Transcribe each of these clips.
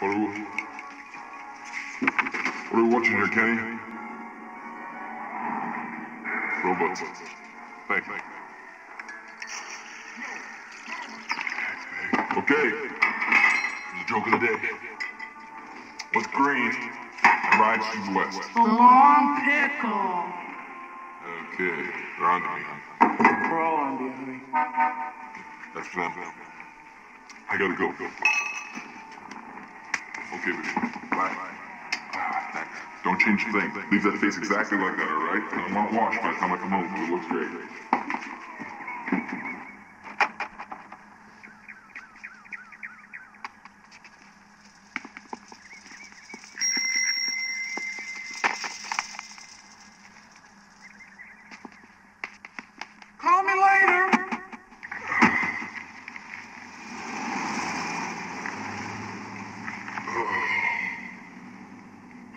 What are we, what are we watching here, Kenny? Robots. Thank you. Okay. The joke of the day. What's green rides to the west? The long pickle. Okay. They're on to me? We're all on you, honey. That's them. I gotta go. Don't change a thing. Leave that face exactly like that, all right? I don't want to wash by the time I come home. It looks great. Call me later.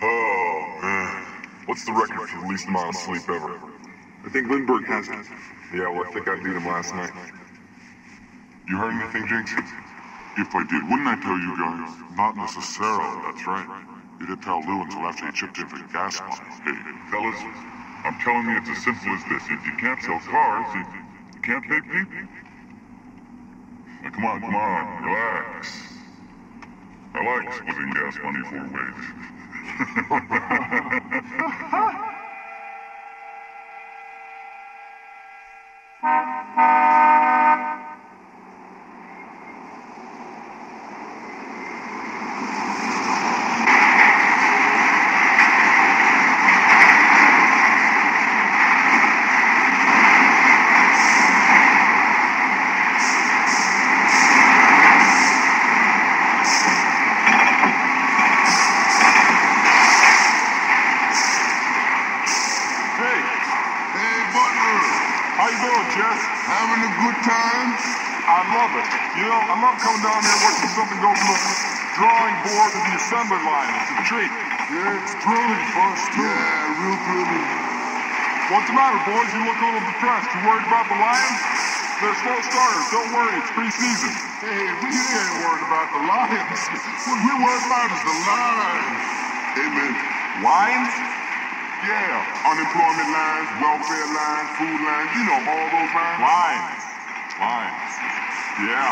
Oh, man. What's the record for the least amount of sleep ever? I think Lindbergh has it. Yeah, well, I think I beat him last night. You heard anything, Jinx? If I did, wouldn't I tell you guys? Not necessarily, that's right. You didn't tell Lou until after he chipped in for the gas money. Hey, fellas, I'm telling you it's as simple as this. If you can't sell cars, you, you can't pay people. Now, come on, come on, relax. I like splitting gas money four ways. Hey, Hey, Butler, how you doing, Jess? having a good time? I love it. You know, I love coming down something go from the drawing board to the assembly line. It's a treat. Yeah, it's us too. Yeah, real thrilling. What's the matter, boys? You look a little depressed. You worried about the Lions? They're slow starters. Don't worry, it's preseason. Hey, we ain't worried about the Lions. What we're worried about is the lines. Hey, man. Lines? Yeah, unemployment lines, welfare lines, food lines, you know, all those lines. Lines. Lines. Yeah.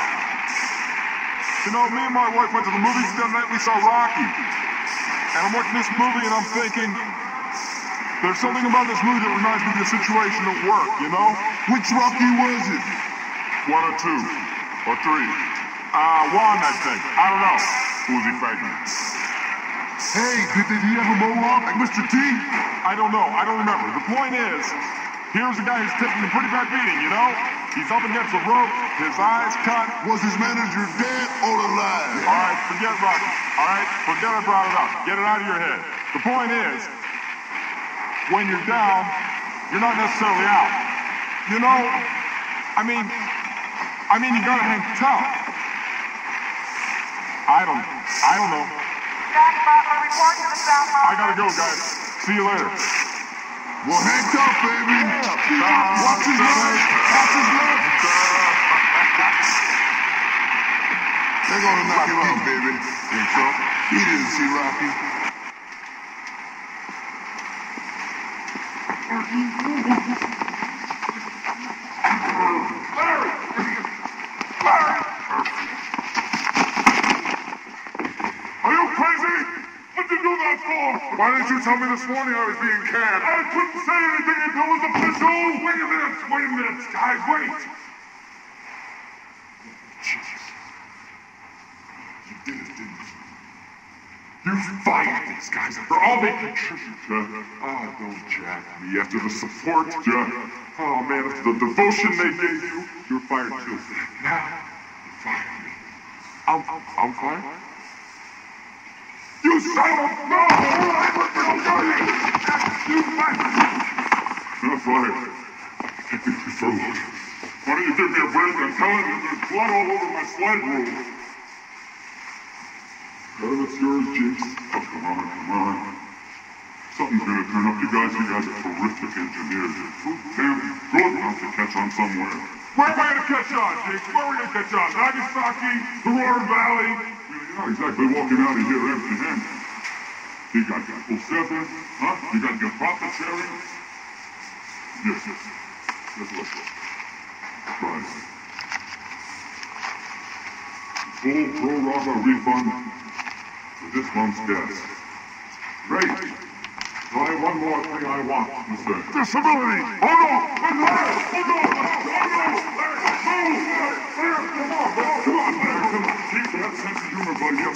You know, me and my wife went to the movies the other night. We saw Rocky. And I'm watching this movie and I'm thinking, there's something about this movie that reminds me of the situation at work, you know? Which Rocky was it? One or two. Or three. Uh, one, I think. I don't know. Who was he fighting? Hey, did, did he ever mow off like Mr. T? I don't know. I don't remember. The point is, here's a guy who's taking a pretty bad beating, you know? He's up against the rope, his eyes cut. Was his manager dead or alive? All right, forget Rocky. All right, forget I brought it up. Get it out of your head. The point is, when you're down, you're not necessarily out. You know, I mean, I mean, you gotta hang tough. I don't, I don't know. Jack Butler reporting to the South I gotta go, guys. See you later. Well, hang tough, baby. Watch his left. Watch his left. They're gonna knock him out, baby. Think so? He didn't see Rocky. Oh, Larry! Larry! Are you crazy? What'd you do that for? Why didn't you tell me this morning I was being canned? I couldn't say anything until it was official. Wait a minute. Wait a minute, guys. Wait. Jesus. You did it, didn't you? You fired these guys. They're all making tribute, Jack. Oh, don't jack me. After the support, Jack. Oh, man, after the devotion they gave you, you're fired too. Now, you fired me. I'm, I'm fired? You son of. No! You fired You're fired. Take me to furloughed. Why don't you give me a break? I'm telling you, there's blood all over my slide rule. None of yours, Jinx. Oh, come on, come on. Something's gonna turn up. You guys, you guys are terrific engineers. You're too damn good enough to catch on somewhere. Where am I gonna catch on, Jinx? Where are we gonna catch on? Nagasaki? The Roaring Valley? Not exactly walking out of here empty-handed. You got apple cider, huh? You got your papa cherry? Yes, yes. Yes, look. Right. Full pro rata refund for this month's gas. Great. Have one more thing I want say. Disability! Oh no! Oh no! Oh no! Oh no! Come on, come on. Jack,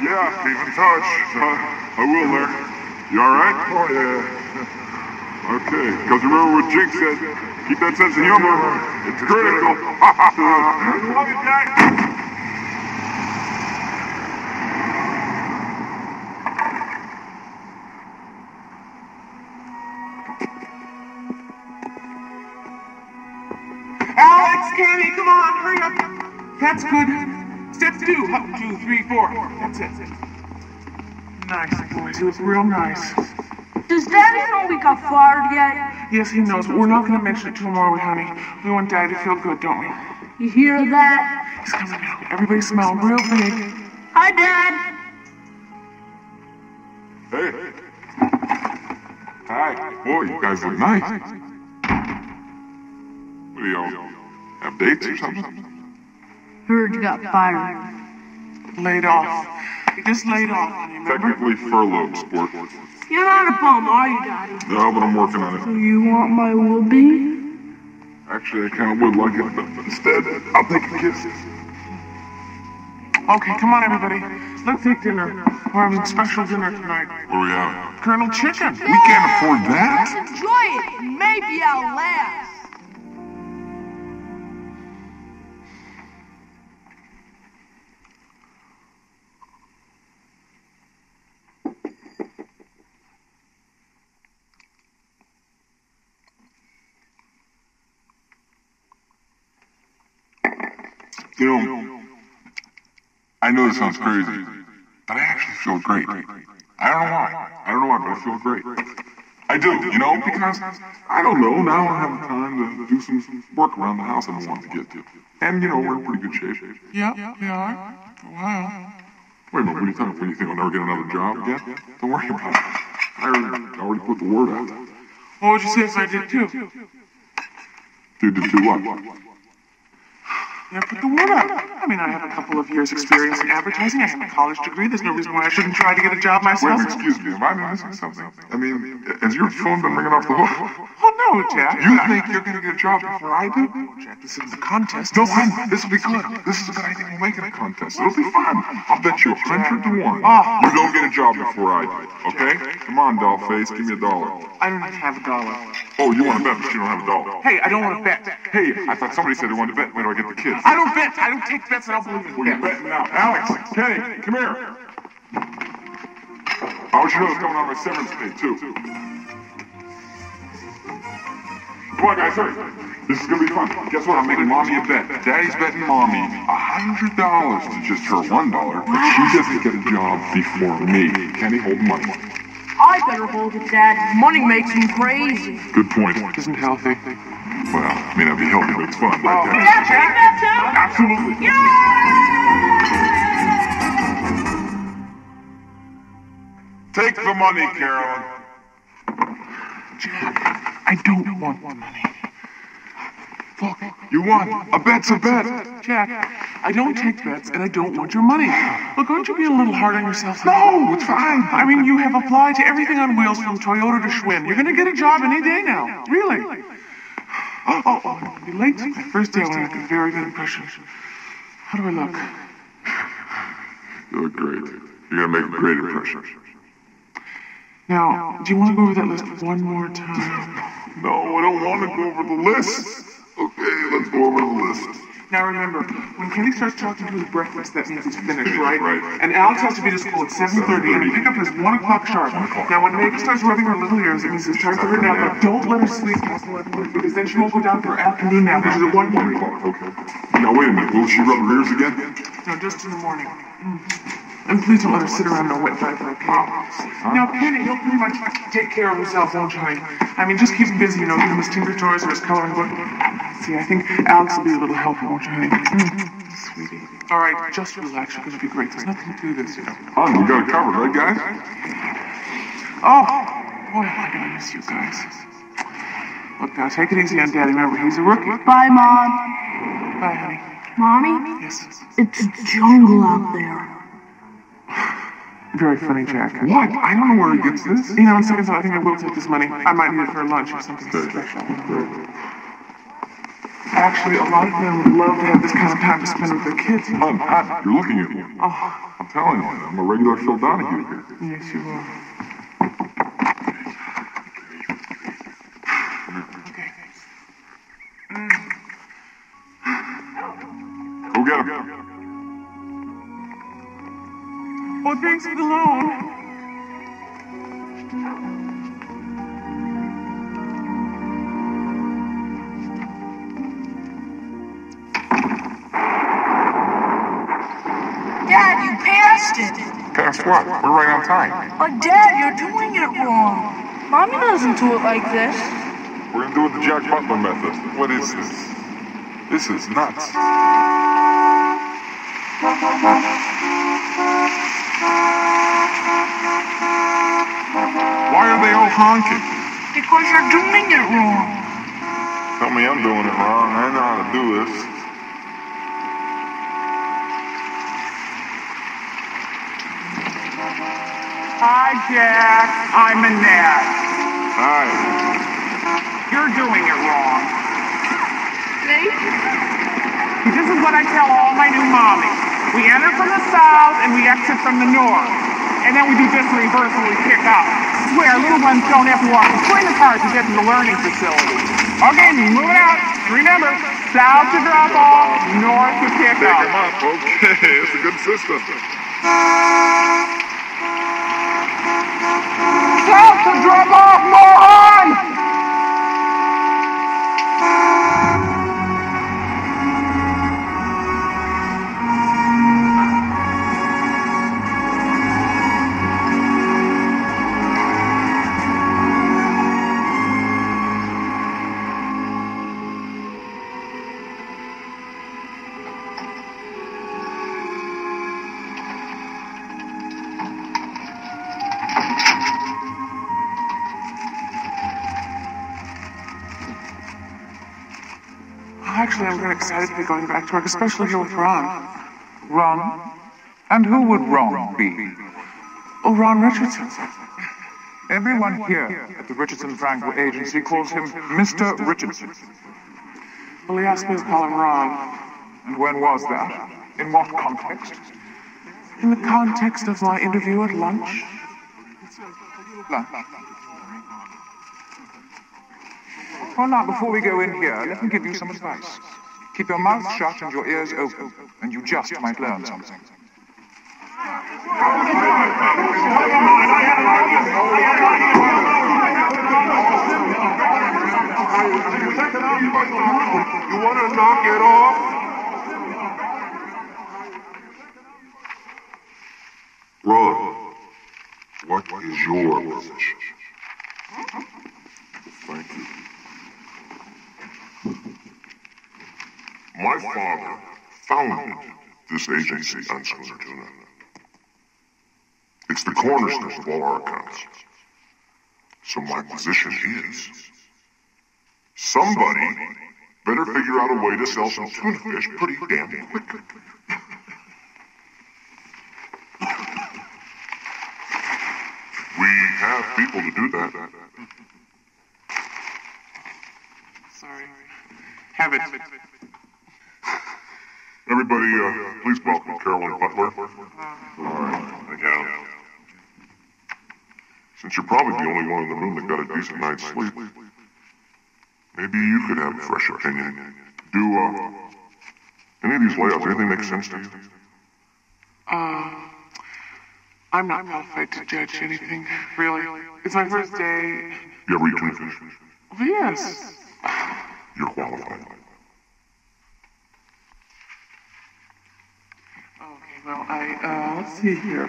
yeah, keep in touch. Uh, I will, Larry. You all right? Oh, yeah. Okay, remember what Jinx said. Keep that sense of humor. It's critical. That's good. Step two. Up, two, three, four. That's it. Nice, boys. It was real nice. Does Daddy know we got fired yet? Yes, he knows, but we're not going to mention it to him, are we, honey? We want Daddy to feel good, don't we? You hear that? He's coming now. Everybody smile real big. Hi, Dad. Hey. Hi. Boy, you guys look nice. What do y'all have dates or something? Heard you got fired. Laid off. Just laid off, remember? Technically furloughed, sport. You're not a bum, are you, Daddy? No, but I'm working on it. Do You want my whoopee? Actually, I kind of would like it, but instead, I'll take a kiss. Okay, come on, everybody. Let's take dinner. We're having special dinner tonight. What are we having? Colonel Chicken. We can't afford that. Enjoy it. Maybe I'll last. You know, I know this sounds crazy, but I actually feel great. I don't know why. I don't know why, but I feel great. I do, you know, because I don't know. Now I have time to do some work around the house I've been wanting to get to. And, you know, we're in pretty good shape. Yeah, we are. Wow. Wait a minute, what are you talking about? You think I'll never get another job again? Don't worry about it. I already, already put the word out. What would you say if I did too? Dude, to do what? Yeah, put the word out. I mean, I have a couple of years' experience in advertising. I have a college degree. There's no reason why I shouldn't try to get a job Wait, myself. excuse me, am I missing something? I mean, has your phone been ringing off the hook? Oh no, Jack. You think you're gonna get a job before I do? Jack, this is a contest. No, fine. This will be good. This is a good idea. We'll make it a contest. It'll be fun. I'll bet you a hundred to one. Ah. You don't get a job before I do. Okay? Come on, doll face. Give me a dollar. I don't have a dollar. Oh, you want to bet, but you don't have a dollar. Hey, I don't want to bet. Hey, I thought somebody said they wanted to bet. Where do I get the kids? I don't bet. I don't take bets. I don't believe in you bets. betting now? Alex, Kenny, come here. I want you to know it's coming on my severance pay, too. Come on, guys, hurry. This is gonna be fun. Guess what? I'm making mommy a bet. Daddy's betting mommy a hundred dollars to just her one dollar, but she doesn't get a job before me. Kenny, hold the money. I better hold it, Dad. Money makes me crazy. Good point. Isn't healthy. Well, it may not be healthy, but it's fun. Like Oh. Uh, that. Dad, take that too? Absolutely. Take the money, Caroline. Jack, I don't want the money. Look, you won. A bet's a bet. Jack, I don't take bets and I don't want your money. Look, aren't you being a little hard on yourself? No, it's fine. I mean, you have applied to everything on wheels from Toyota to Schwinn. You're gonna get a job any day now. Really. Oh, oh, oh, I'm be late. My first day I want to make a very good impression. How do I look? You look great. You're gonna make a great impression. Now, do you want to go over that list one more time? No, I don't want to go over the list. Okay, let's go over the list. Now remember, when Kenny starts talking to his breakfast, that means it's finished, right? Right. And Alex has to be to school at 7.30 and pick up is 1 o'clock sharp. Now when Megan starts rubbing her little ears, it means it's time for her nap, but don't let her sleep past 11 because then she won't go down for her afternoon nap, which is at 1.30. Okay. Now wait a minute. Will she rub her ears again? No, just in the morning. Mm. And please don't let her sit around in a wet diaper, okay? Now, Penny, he'll pretty much take care of himself, won't you, honey? I mean, just keep him busy, you know, give him his Tinker Toys or his coloring book. See, I think Alex will be a little help, won't you, honey? Sweetie. All right, just relax. You're going to be great. There's nothing to do this, you know. Oh, we got it covered, right, guys? Oh, boy, am I going to miss you guys. Look, now, take it easy on Daddy. Remember, he's a rookie. Bye, Mom. Bye, honey. Mommy, Yes. it's a jungle out there. Very funny, Jack. What? I don't know where he gets this. You know, on second thought, I think I will take this money. I might need it for lunch or something special. Actually, a lot of men would love to have this kind of time to spend with their kids. Pat, you're looking at me. Oh, I'm telling you, I'm a regular Phil Donahue here. yes, you are. But Dad, you're doing it wrong. Mommy doesn't do it like this. We're gonna do it the Jack Butler method. What is this? This is nuts. Why are they all honking? Because you're doing it wrong. Tell me I'm doing it wrong. I know how to do this. Hi, Jack. I'm Annette. Hi. You're doing it wrong. See? This is what I tell all my new mommies. We enter from the south and we exit from the north. And then we do this in reverse when we pick up. Swear, little ones don't have to walk between the cars to get to the learning facility. Okay, moving out. Remember, south to drop off, north to pick Take up. him up. Okay, it's a good system. South to be going back to work, especially here with Ron. Ron? And who would Ron be? Oh, Ron Richardson. Everyone here at the Richardson Franco Agency calls him Mr. Richardson. Well, he asked me to call him Ron. And when was that? In what context? In the context of my interview at lunch. Lunch. Well, now, before we go in here, let me give you some advice. Keep your mouth shut and your ears open, and you just might learn something. You want to knock it off? Ron, what is your position? Thank you. My father founded this agency Tuna. It's the cornerstone of all our accounts. So my position is somebody better figure out a way to sell some tuna fish pretty damn quick. We have people to do that. Sorry. Have it. Everybody, uh, please welcome Caroline Butler. Right, again. Since you're probably the only one in the room that got a decent night's sleep, maybe you could have a fresh opinion. Do, uh, any of these layouts, anything make sense to you? Uh, I'm not qualified to judge anything, really. It's my first day. You ever eat tuna fish? Yes. You're qualified. Okay, well, I, uh, let's see here.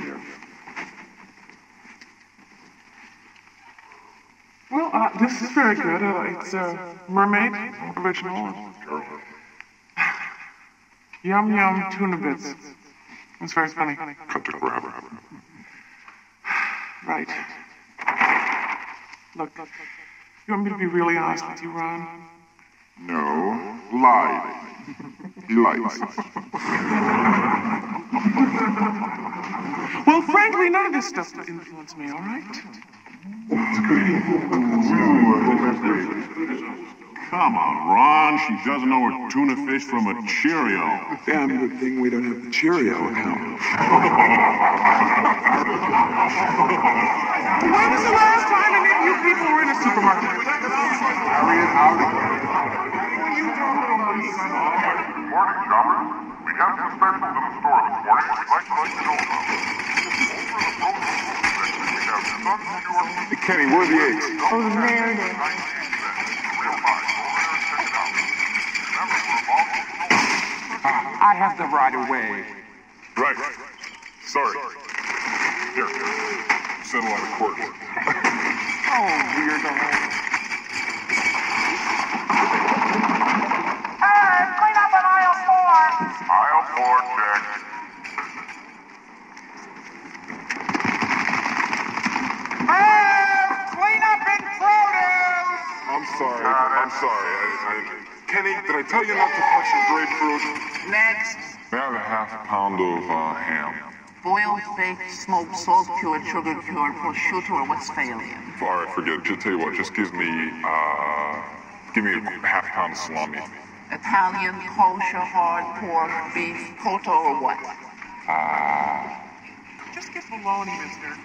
Well, uh, this is very good. Uh, it's uh, Mermaid, original. Yum yum tuna bits. It's very funny. Cut the crap. Right. Look, you want me to be really honest with you, Ron? No, lie. He lies. Well, frankly, none of this stuff will influence me, all right? Come on, Ron. She doesn't know her tuna fish from a Cheerio. Damn good thing we don't have the Cheerio account. When was the last time any of you people were in a supermarket? Harriet, howdy. Morning, shoppers. We have some specials in the store this morning we'd like to let you know about. Over the frozen food section, we have sun pure Hey, Kenny, where are the eggs? Oh, there it is. 19 cents. Real nice. Go over there and check it out. Remember, we're also I have the right of way. Right. Sorry. Here. Settle out of court. Oh, weirdo. I'm sorry. I, I, Kenny, did I tell you not to touch the grapefruit? Next, May I have a half pound of uh, ham? boiled, baked, smoked, salt cured, sugar cured, prosciutto or Westphalian. All right, forget it. Just tell you what. Just give me, uh, give me a half pound of salami. Italian, kosher, hard pork, beef, cotto or what? Just get bologna, mister.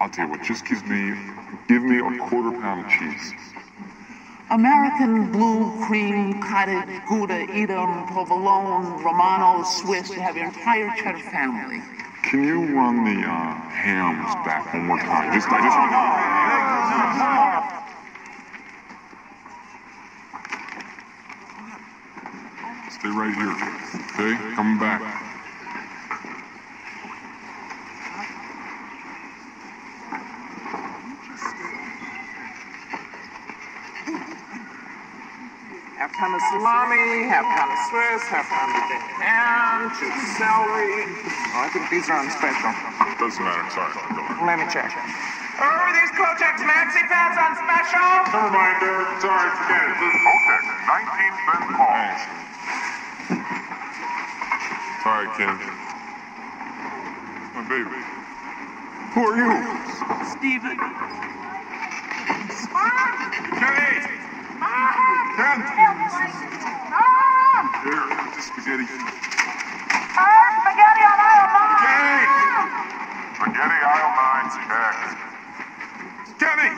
I'll tell you what. Just give me, give me a quarter pound of cheese. American blue cream, cottage, Gouda, Edam, provolone, Romano, Swiss. You have your entire cheddar family. Can you run the uh, hams back one more time? Just, I just. Stay right here. Okay, Come back. Half pound of salami, half pound of Swiss, half pound of baked ham, two celery. Oh, I think these are on special. Doesn't matter. Sorry. Go on. Let me check. Oh, are these Kotex Maxi Pads on special? Never mind, Sorry, forget it. This is Kotex, 19 cents off. Thanks. All right, Ken. My baby. Who are you? Steven. Kenny! Ken! Here, the spaghetti. Spaghetti on aisle Kenny! Spaghetti aisle 9 check. Kenny!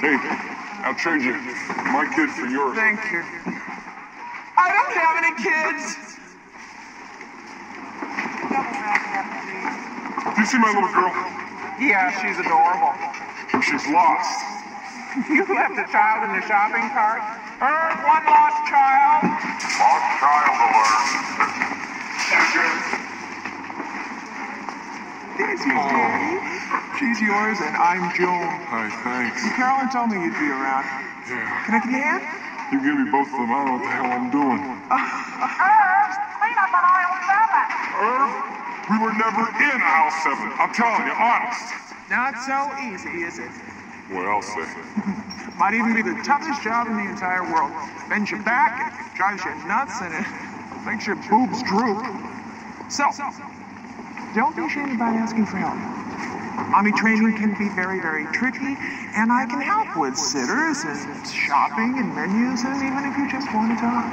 Hey, I'll trade you my kid for yours. Thank you. I don't have any kids. Do you see my little girl? Yeah, she's adorable. She's lost. You left a child in the shopping cart? Earth, one lost child. Lost child alert. There's your daddy. She's yours and I'm Joan. Hi, thanks. Caroline told me you'd be around. Yeah. Can I give you a hand? You give me both of them, I don't know what the hell I'm doing. Clean up on aisle seven. Irv, we were never in aisle seven. I'm telling you, honest. Not so easy, is it? What else? Might even be the toughest job in the entire world. Bends your back, it drives you nuts, and it makes your boobs droop. So, don't be ashamed about asking for help. Mommy training can be very, very tricky, and I can help with sitters and shopping and menus, and even if you just want to talk.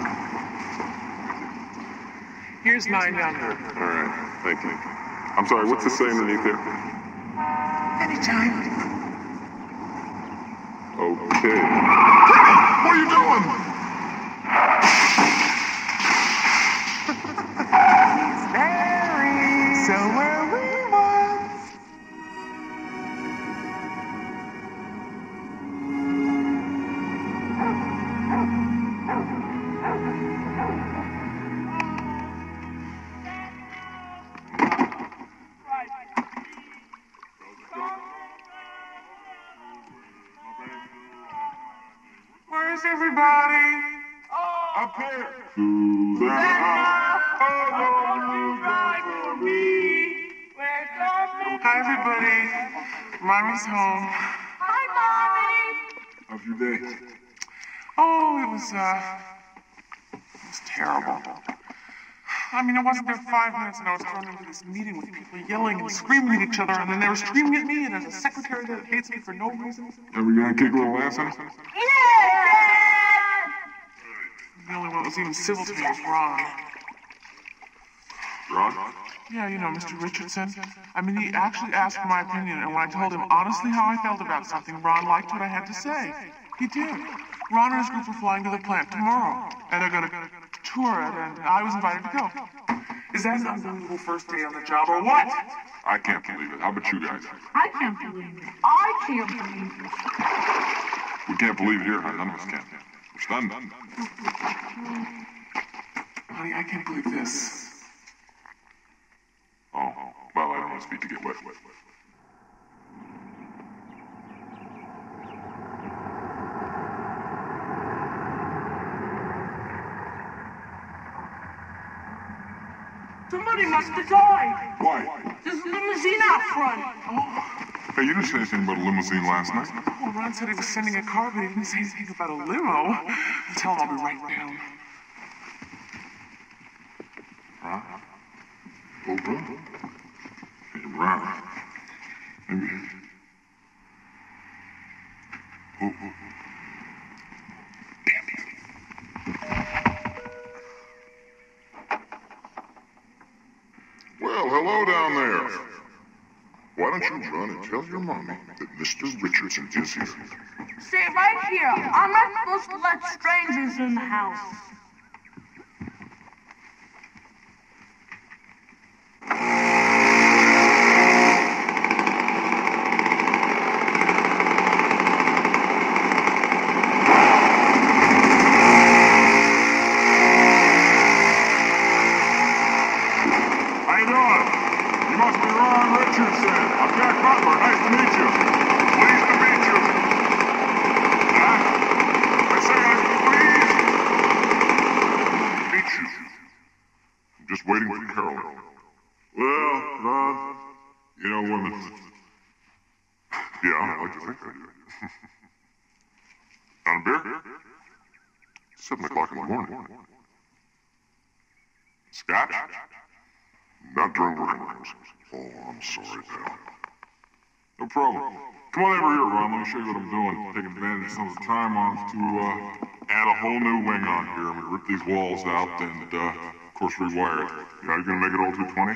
Here's 900. All right, thank you. I'm sorry, what's it say underneath there? Anytime. Okay. Mommy's home. Hi, Mommy. How's your day? Oh, it was, uh, it was terrible. I mean, I wasn't there five minutes and I was thrown into this meeting with people yelling and screaming at each other, and then they were screaming at me, and there's a secretary that hates me for no reason. Ever gonna kick a little ass on us? The only one that was even civil to me was Ron. Ron? Yeah, you know, Mr. Richardson. I mean, he actually asked for my opinion, and when I told him honestly how I felt about something, Ron liked what I had to say. He did. Ron and his group are flying to the plant tomorrow, and they're gonna tour it, and I was invited to go. Is that an unbelievable first day on the job, or what? I can't believe it. How about you guys? I can't believe it. I can't believe it. We can't believe it here, huh? None of us can. We're stunned. Honey, I can't believe this. Oh, well, I don't want his feet to get wet. wet, wet. Somebody must have died. Why? There's a limousine out front. Hey, you didn't say anything about a limousine last night. Oh, Ron said he was sending a car, but he didn't say anything about a limo. Tell him I'll be right down. Oh, Ron. Hey, Ron. Maybe. Oh, oh. Well, hello down there. Why don't you run and tell your mommy that Mr. Richardson is here? Stay right here. I'm not supposed to let strangers in the house. How you doing? You must be Ron Richardson. I'm Jack Butler. Nice to meet you. Pleased to meet you. Huh? I say I'm pleased to meet you. I'm just waiting for Carol. Well, Ron, you know women. Yeah, I like to think I do. On a beer? Seven o'clock in the morning. Scotch? Not during working hours. Oh, I'm sorry, pal. Come on over here, Ron. Let me show you what I'm doing. Taking advantage of some of the time off to uh, add a whole new wing on here. I'm gonna rip these walls out and, uh, of course, rewire it. Yeah, you're gonna make it all 220?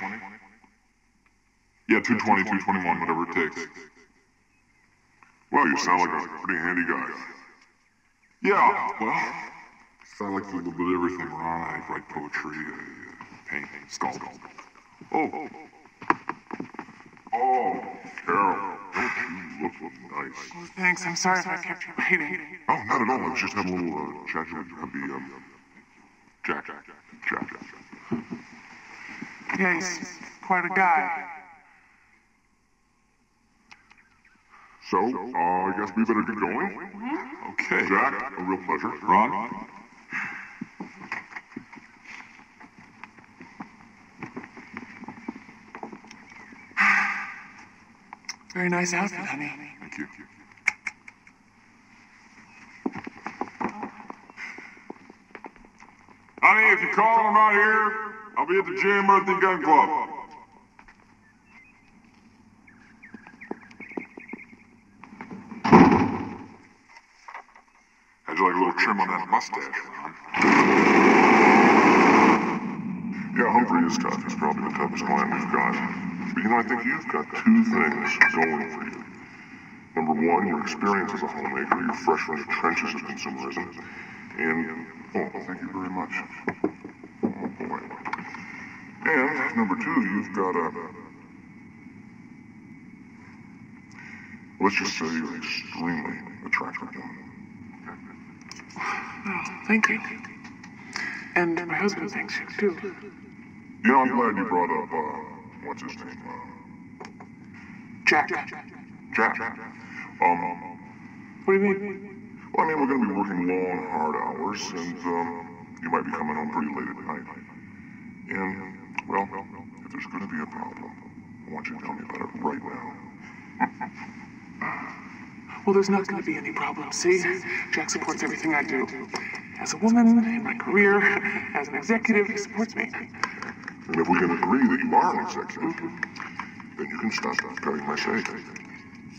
Yeah, 220, 221, whatever it takes. Well, you sound like a pretty handy guy. Yeah, well, I like a little bit of everything, Ron. I write poetry, I uh, paint, sculpt. Oh. Oh, Carol, don't look nice? Oh, thanks. I'm sorry if I kept you waiting. Oh, not at all. I was just having a little uh, chat with hubby, um, Jack. Jack. Jack. Yeah, he's quite a guy. So, uh, I guess we better get going. Okay. Jack, a real pleasure. Ron? Very nice outfit, honey. Thank you. Honey, if you call I'm not here, I'll be at the gym or at the gun club. How'd you like a little trim on that mustache, Ron? Yeah, Humphrey is tough. He's probably the toughest client we've got. You know, I think you've got two things going for you. Number one, your experience as a homemaker. You're fresh from the trenches of consumerism. And, oh, thank you very much. Oh, boy. And, number two, you've got a... Let's just say you're extremely attractive woman. Oh, thank you. And my husband thanks you, too. You know, I'm glad you brought up, uh, what's his name? Uh, Jack. Jack. Um, What do you mean? Well, I mean, we're going to be working long, hard hours, and um, you might be coming home pretty late at night. And, well, if there's going to be a problem, I want you to tell me about it right now. Well, there's not going to be any problem. See, Jack supports everything I do. As a woman, in my career, as an executive, he supports me. And if we can agree that you are an executive, then you can stop cutting my shade.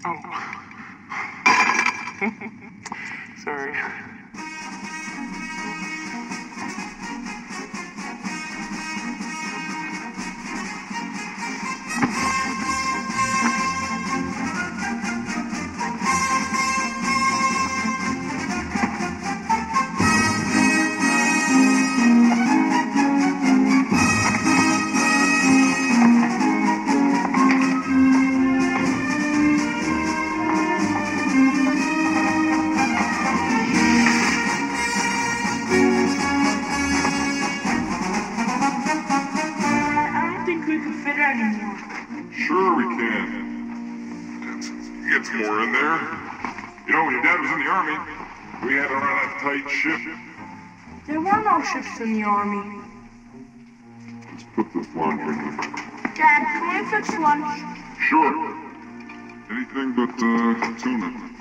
Oh. Sorry. Army. Let's put this lunch in here. Dad, can we fix lunch? Sure. Anything but uh, tuna.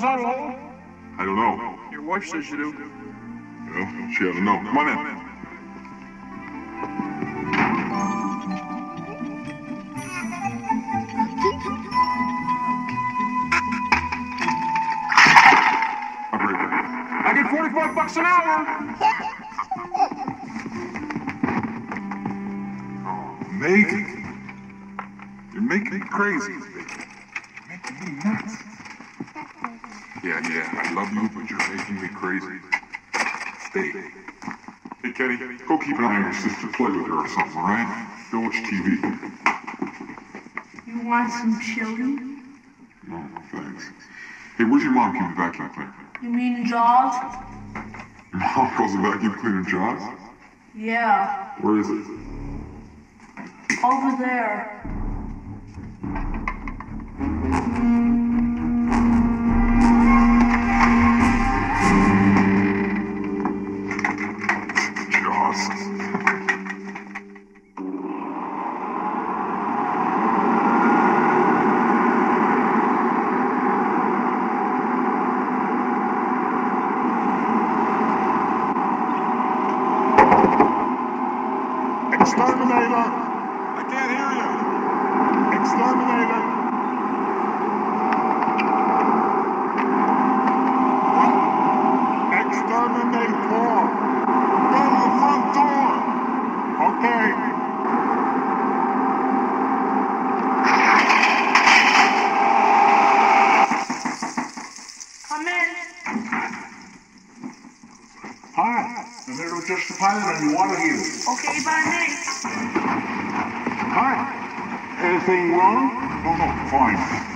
Problem with your? I don't know. Your wife says you do. Well, she ought to know. Come on in. Or something, right? Go watch TV. You want some chili? No, thanks. Hey, where's your mom keep the vacuum cleaner? You mean Jaws? Your mom calls the vacuum cleaner Jaws? Yeah, Where is it? over there. Pilot on your water heater. Okay by me. Hi. Anything wrong? No, no. Fine.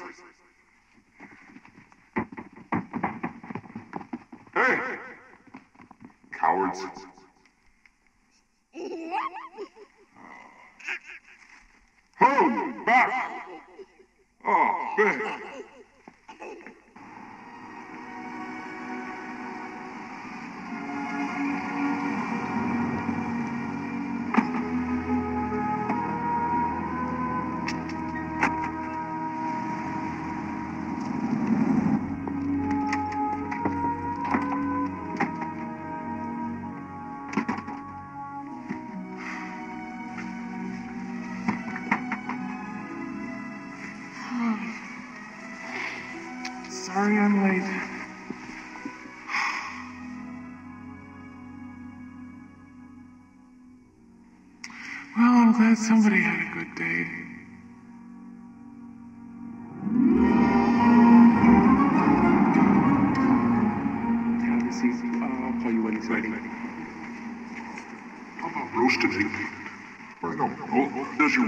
Extra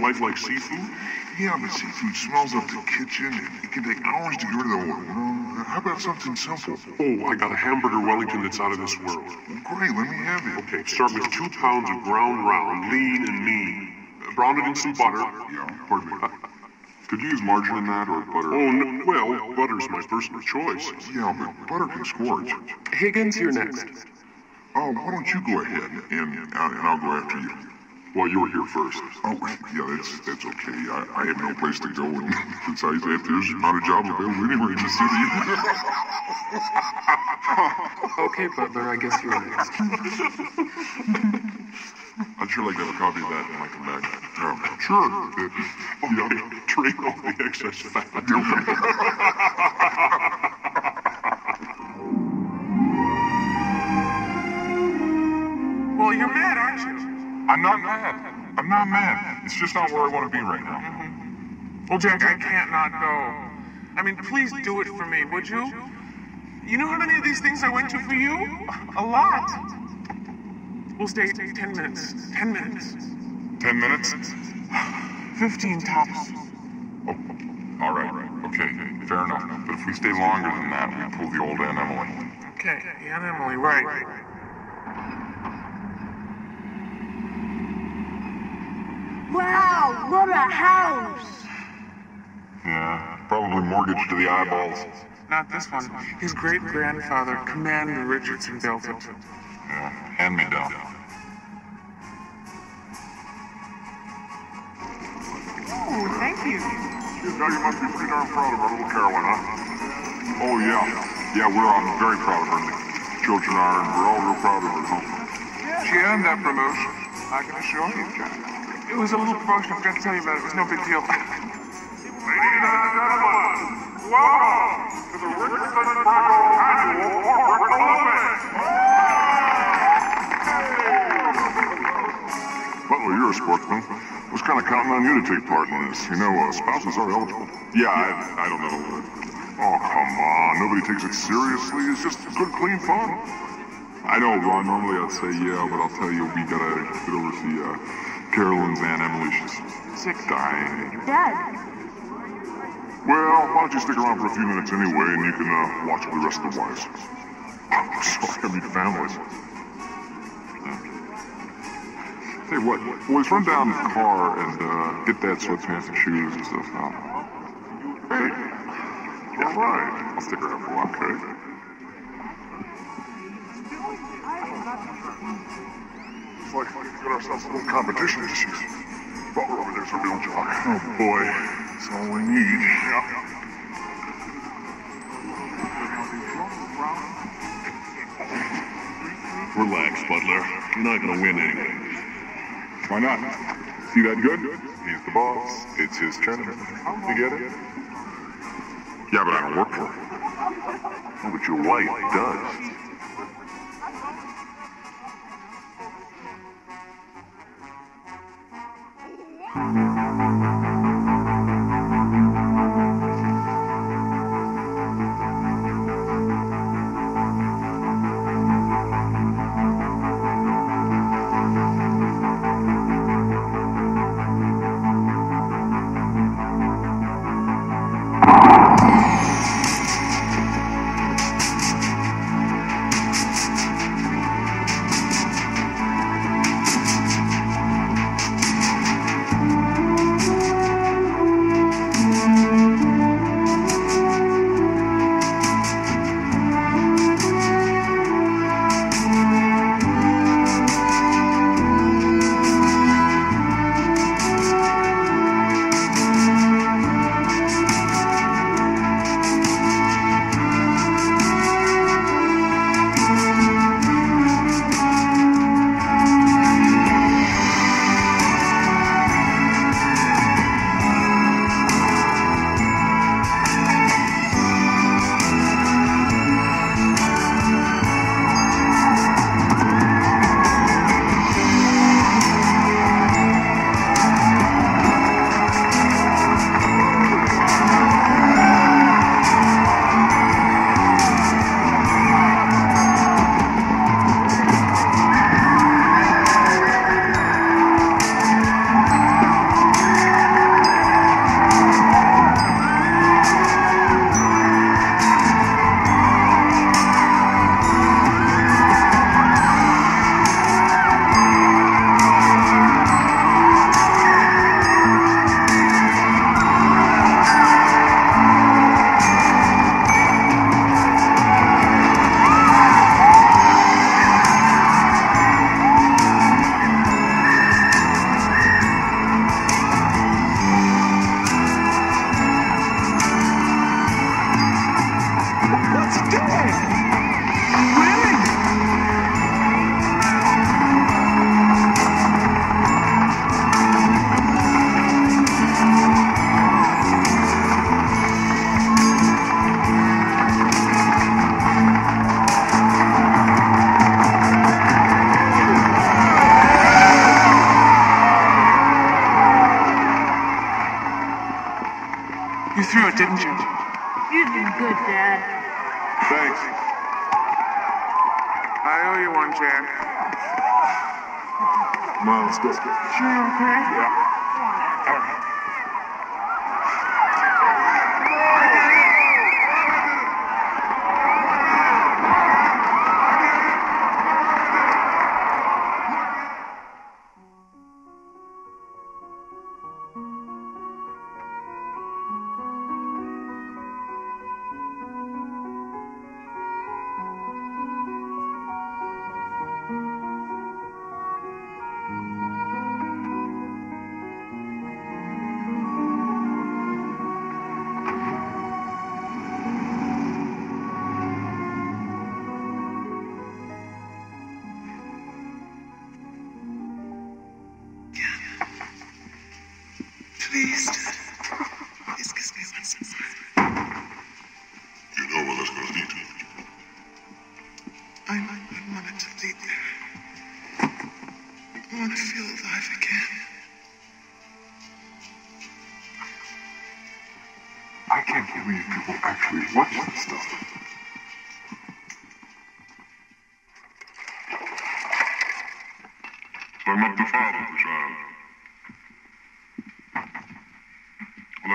know. Does wife like seafood? Yeah, but seafood smells up the kitchen, and it can take hours to get rid of the oil. You? How about something simple? Oh, I got a hamburger Wellington that's out of this world. Great, let me have it. Okay, start with two pounds of ground round, lean and mean. Brown it in some butter. Yeah, pardon me. Could you use margarine in that or butter? Oh, no, well, butter's my personal choice. Yeah, but butter can scorch. Higgins, you're next. Oh, why don't you go ahead and, and, and I'll go after you. Well, you were here first. Oh, yeah, that's that's okay. I, I have no place to go, and besides that, there's not a job available anywhere in the city. Okay, Butler, I guess you're next. I'd sure like to have a copy of that when I come back. Um, sure. Uh, yeah. Drain off the excess fat. It's just not where I want to be right now. Well, Jack, I can't not go. I mean, please do it for me, would you? You know how many of these things I went to for you? A lot. We'll stay ten minutes. Ten minutes. Ten minutes? Fifteen tops. Oh, all right. Okay, fair enough. But if we stay longer than that, we pull the old Aunt Emily. Okay, Aunt Emily, right. Wow, what a house! Yeah, probably mortgaged to the eyeballs. Not this one. His great grandfather, Commander Richardson, built it. Yeah, hand me down. Oh, thank you. now you must be pretty darn proud of our little Caroline, huh? Oh, yeah. Yeah, we're all very proud of her. The children are, and we're all real proud of her, huh? She earned that promotion. I can assure you, Jack. It was a little promotion. I forgot to tell you about it. It was no big deal. Ladies and gentlemen, welcome to the Richardson Bravo Annual Corporate Olympics. Butler, you're a sportsman. I was kind of counting on you to take part in this. You know, uh, spouses are eligible. Yeah, I, I don't know. Oh, come on. Nobody takes it seriously. It's just good, clean fun. I know, Ron. Normally I'd say yeah, but I'll tell you, we gotta get over to see uh, Caroline's Aunt Emily. She's Sick. dying. Dad, Well, why don't you stick around for a few minutes anyway, and you can uh, watch the rest of the wives. Sorry, I mean families. Hey, what? Boys, run down the car and uh, get that sweatpants and shoes and stuff now. Hey, all right. I'll stick around for a while. Okay. Like we got ourselves a little competition this year. Butler over there's a real jock. Oh boy, that's all we need. Yeah. Relax, Butler. You're not gonna win anyway. Why not? See that good? He's the boss. It's his tournament. You get it? Yeah, but I don't work for him. Oh, but your wife does. You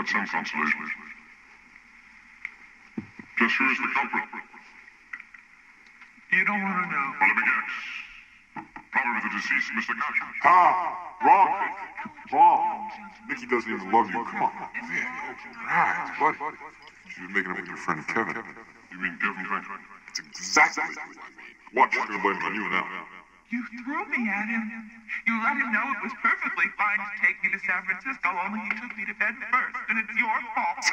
some consolation. Just who is the culprit? You don't want to know. Well, let me guess. Probably the deceased Mr. Gotcha. Ah, wrong. Wrong. Nikki doesn't even love you. Come on. Right, buddy. She's been making it with your friend Kevin. You mean Kevin Frank? That's exactly what I mean. Watch, I'm gonna blame it on you now. You threw me at him. You let him know it was perfectly fine to take me to San Francisco, only he took me to bed first, and it's your fault.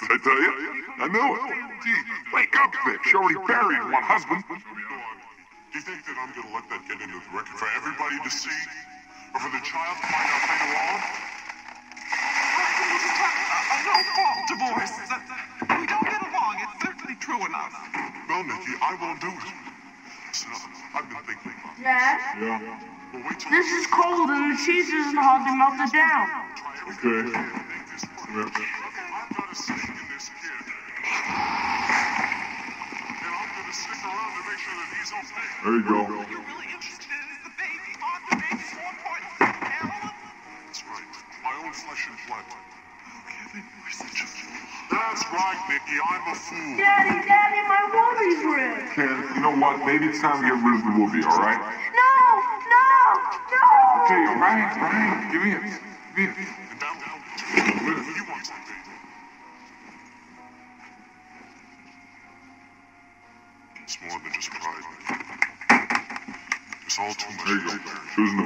Did I tell you? I know it. Gee, wake up, Vic. She already buried one husband. Do you think that I'm gonna let that get into the record for everybody to see? Or or for the child to find out later on? A no-fault divorce. We don't get along. It's certainly true enough. Well, Nikki, I won't do it. Listen, I've been thinking about it. Dad, Yeah. Well, wait till this is cold and the cheese isn't hardly melted down. Okay. There you go. You're really interested in is the baby. Aren't the baby's more important than Carolyn? That's right. My own flesh and blood. Oh, Kevin, you're such a fool. That's right, Nikki. I'm a fool. Daddy, Daddy, my woobie's ripped. Ken, you know what? Maybe it's time to get rid of the woobie, all right? No, no, no. Okay, all right, all right. Give me it. Give me it. Just pride, Nikki. It's all too much. There you go. There's no.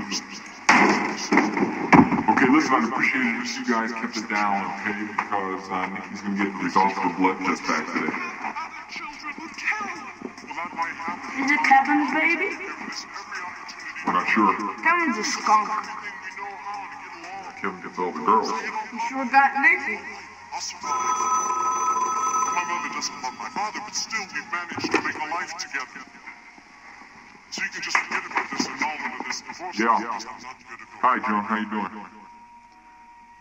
Okay, listen, I'd appreciate it if you guys kept it down, okay? Because uh, Nikki's gonna get the results of the blood test back today. Other children with Carolyn. Well, that might happen. Is it Kevin's baby? There's every opportunity. We're not sure. Kevin's a skunk. Everything we know how to get along. Kevin gets all the girls. He sure got Nicky. I'll survive. My mother doesn't love my father, but still we managed to make a life together. So you can just forget about this of this divorce. Yeah. Not. Hi, Joan. How you doing?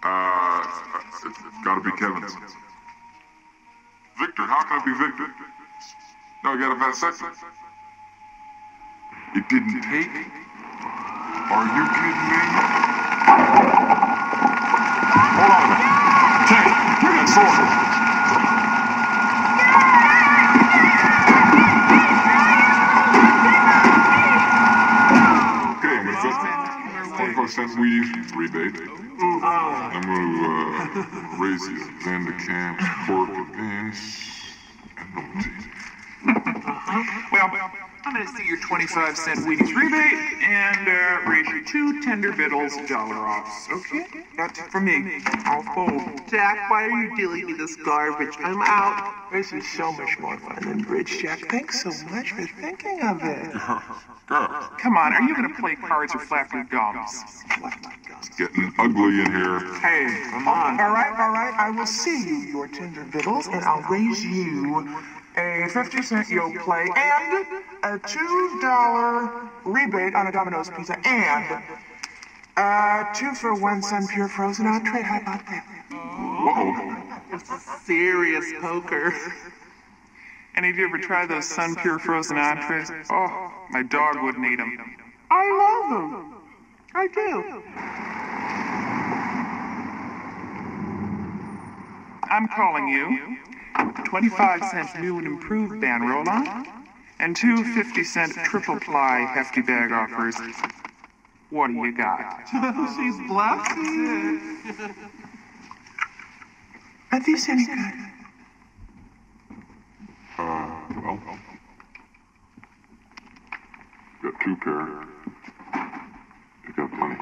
Uh, it's gotta be Kevin's. Victor, how can it be Victor? No, you got a vasectomy. It didn't take? Are you kidding me? Hold on a minute. Kenny, bring that sword. This? Twenty-five cent Wheaties rebate. I'm gonna uh, raise the Vanderkamp pork and beans and no tea. Well, I'm gonna see your 25 cent Wheaties rebate and uh, raise you two Tender Vittles dollar offs. Okay? That's for me. I'll fold. Jack, why are you dealing me this garbage? I'm out. This is so much more fun than bridge, Jack. Thanks so much for thinking of it. Girl, Come on, are you gonna play cards or flap your gums? it's getting ugly in here. Hey, come on. All right, all right. I will see you your Tender Vittles, and I'll raise you a 50 cent yolk play and a $2 rebate on a Domino's pizza and uh, two for one Sun Pure Frozen entree. How about that? Whoa. Serious poker. Any of you ever try those Sun Pure frozen entrees? Oh, my dog wouldn't eat them. I love them. I do. I'm calling you 25 cent new and improved band roll on and two 50 cent triple ply hefty bag offers. What do you got? She's bluffing. Are these any good? Uh, well. Got two pair. You got plenty.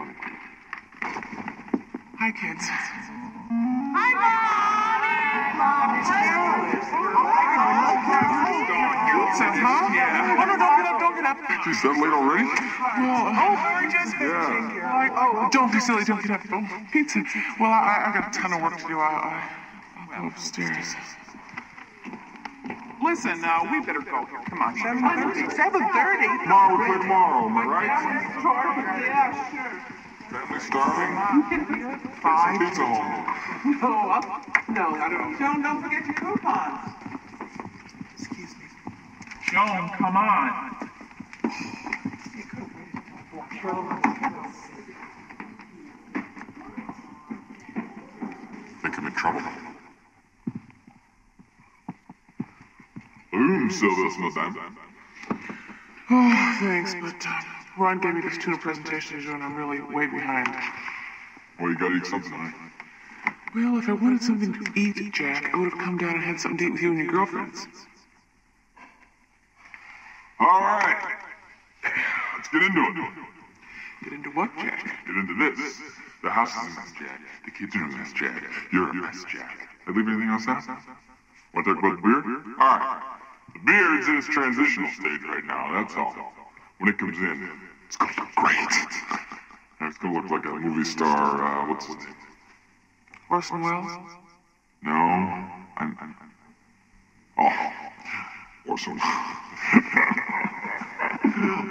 Hi, kids. Yeah. Oh, no, don't get up, don't get up. Geez, that late already? Oh, we're just finishing here. Oh, don't be silly, don't get up. Oh, pizza. Well, I, I got a ton of work to do. I, I, I'll go upstairs. Listen, now, we better go here. Come on. 7.30. 7.30? Tomorrow, we play tomorrow, am I right? Yeah, sure. Family starving? Five. Pizza home. No, I don't. Joan, don't forget your coupons. Excuse me. Joan, come on. Think I'm in trouble. Boom, Silvers, madame. Oh, thanks, but uh, Ron gave me this tuna presentation to and I'm really way behind. Well, you gotta eat something, right? Well, if I wanted something to eat, Jack, I would have come down and had something to eat with you and your girlfriends. All right. Let's get into it. Get into what, Jack? Get into this. The house is a mess, Jack. The kids are a mess, Jack. You're a mess, Jack. Did I leave anything else out? Want to talk about the beard? All right. The beard's in its transitional stage right now, that's all. When it comes in, it's gonna look great. It's gonna look like a movie star, uh, what's his name? Orson Welles? No, I'm, I'm, oh, Orson.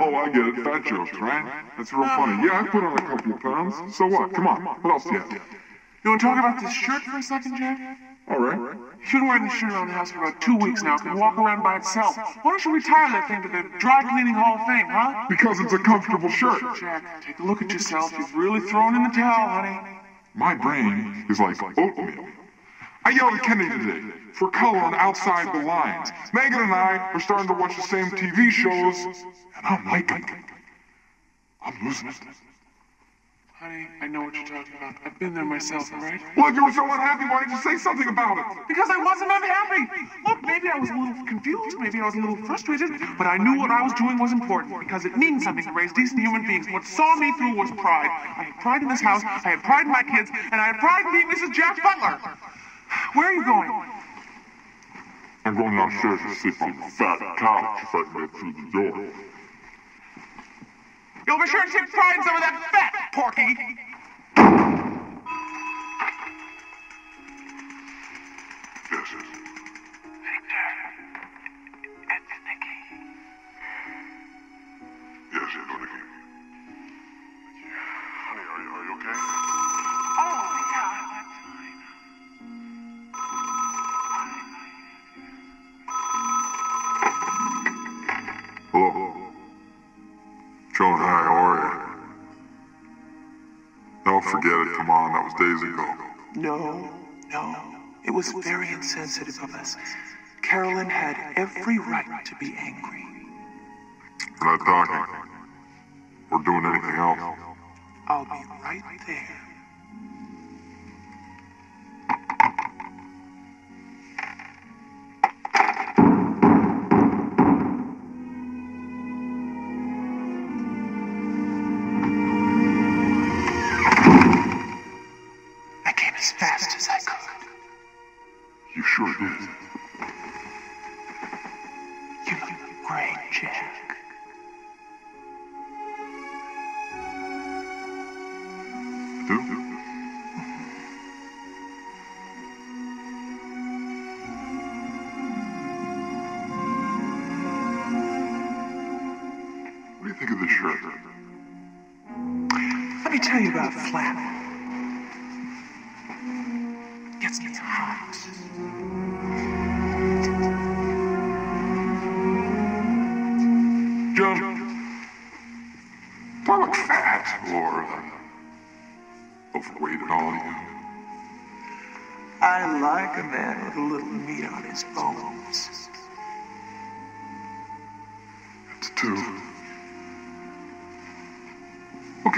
oh, I get it. Fat jokes, right? That's real funny. Yeah, I put on a couple of pounds. So what? Come on. What else do you have? You want to talk about this shirt for a second, Jack? All right. You've been wearing this shirt around the house for about two weeks now. It can walk around by itself. Why don't you retire that thing to the dry cleaning hall of fame, huh? Because it's a comfortable shirt. Jack, take a look at yourself. You've really thrown in the towel, honey. My brain is like oatmeal. I yelled at Kenny today for color on outside the lines. Megan and I are starting to watch the same TV shows, and I'm liking it. I'm losing it. Honey, I know what you're talking about. I've been there myself, all right? Well, if you were so unhappy, why didn't you say something about it? Because I wasn't unhappy. Look, maybe I was a little confused, maybe I was a little frustrated, but I knew what I was doing was important because it means something to raise decent human beings. What saw me through was pride. I had pride in this house, I had pride in my kids, and I had pride in being Mrs. Jack Butler. Where are you going? I'm going downstairs to sleep on the fat couch if I can get through the door. You'll be sure to take pride in some of that fat, Porky. No, no. It was very insensitive of us. Caroline had every right to be angry. Not talking. Or doing anything else. I'll be right there.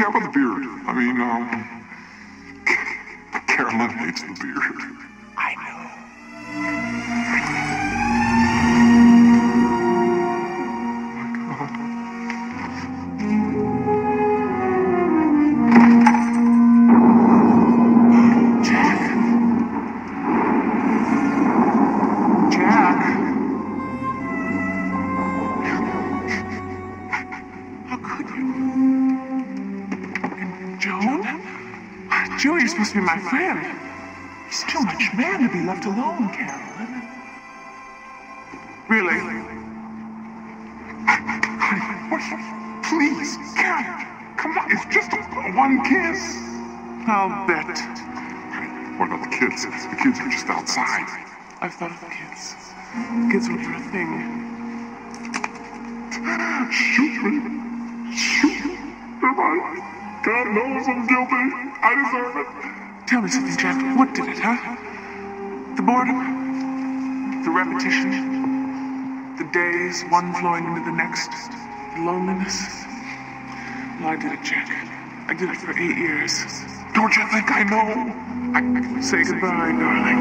How about the beard? I mean, um, Caroline hates the beard. Really? Please, Caroline, come on, it's just one kiss. I'll bet. What about the kids? The kids are just outside. I've thought of the kids. The Kids will do a thing. Shoot me. Shoot me. They're mine. God knows I'm guilty. I deserve it. Tell me something, Jack. What did it, huh? Boredom? The repetition? The days, one flowing into the next? The loneliness? Well, I did it, Jack. I did it for eight years. Don't you think I know? I say goodbye, darling.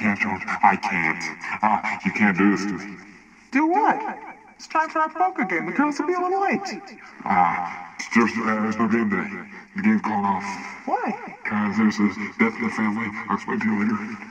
Can't, George. I can't. Ah, you can't do this to me. Do what? It's time for our poker game. The girls will be a little late. Ah, there's, uh, there's no game today. The game's called off. Why? Because there's a death in the family. I'll explain to you later.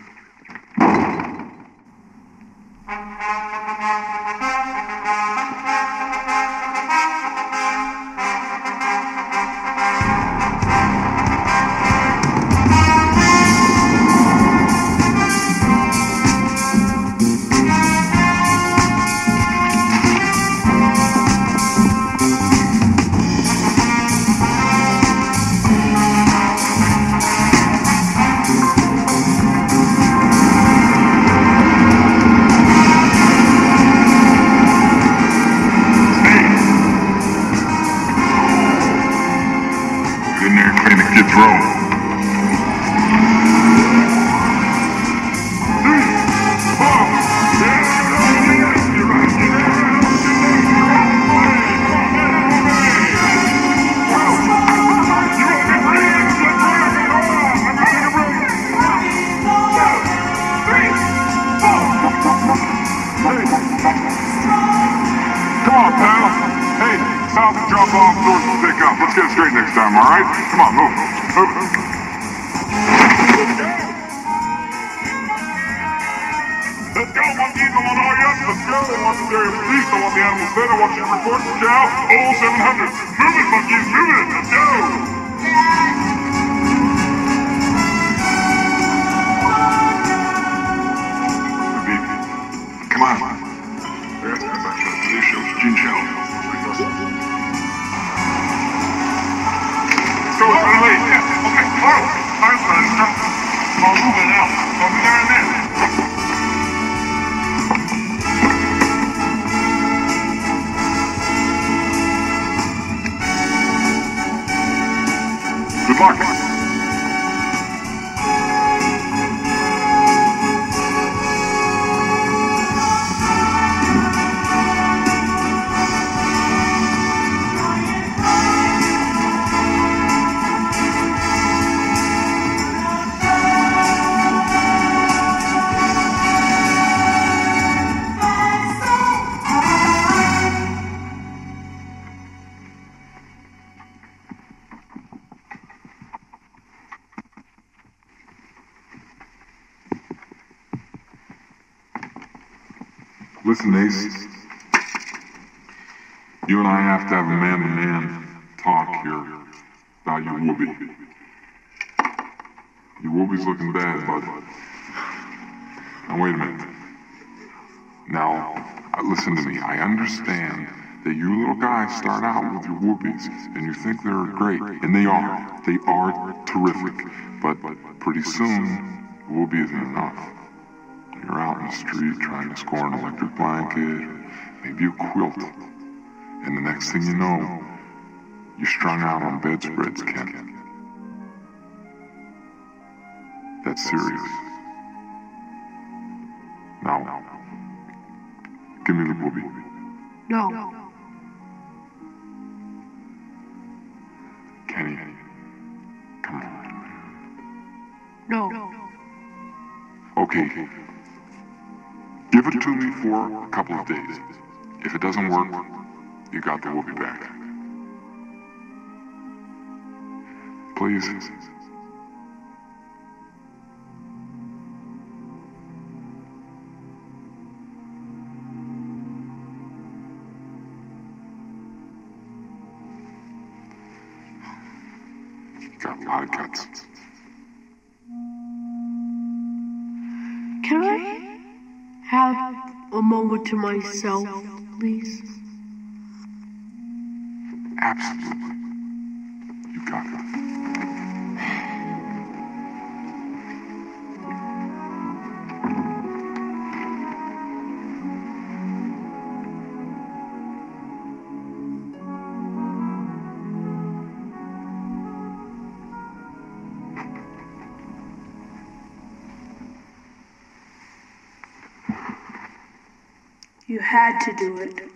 Listen, Ace. You and I have to have a man-to-man talk here about your woobie. Your woobie's looking bad, bud. Now wait a minute. Now, uh, listen to me. I understand that you little guys start out with your woobies and you think they're great, and they are. They are terrific. But pretty soon, woobie isn't enough. You're out in the street trying to score an electric blanket, maybe a quilt. And the next thing you know, you're strung out on bedspreads, Ken. That's serious. Now, give me the woobie. No. Kenny, come on. No. Okay. Give it to me for a couple of days. If it doesn't work, you got the woobie back. Please. To myself, please? Absolutely. To do it.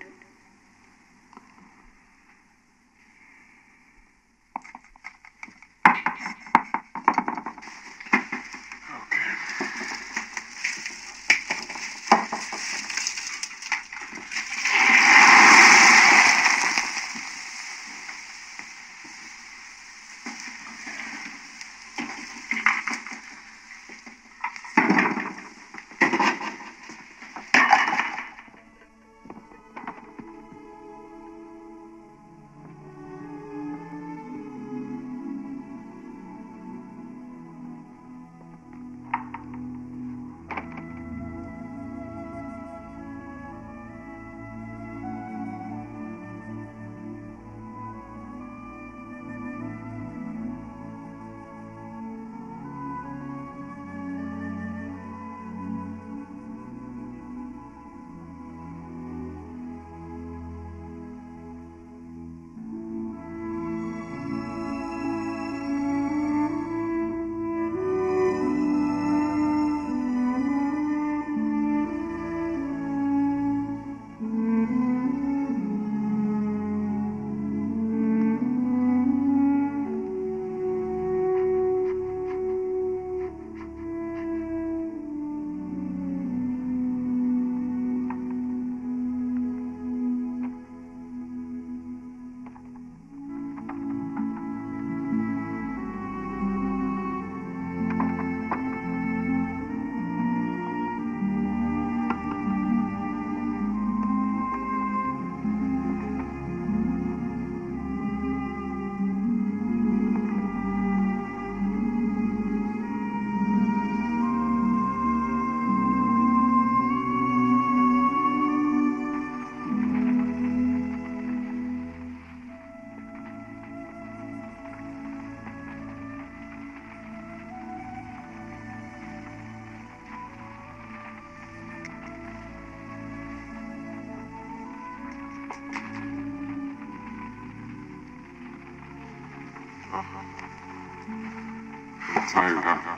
Tired, oh, huh?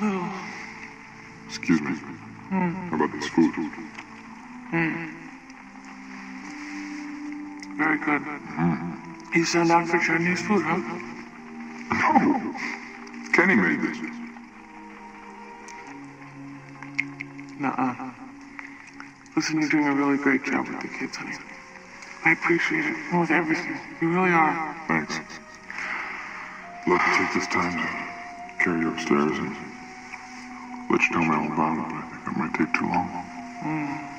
Little. Excuse me. How about this food? Hmm. Very good. Hmm. You sent down for Chinese food, huh? No. Kenny made this. Nuh-uh. Listen, you're doing a really great job with the kids, honey. I appreciate it. And with everything. You really are. Thanks. Look, take this time to carry you upstairs and let you tell about it, but I think that might take too long. Hmm.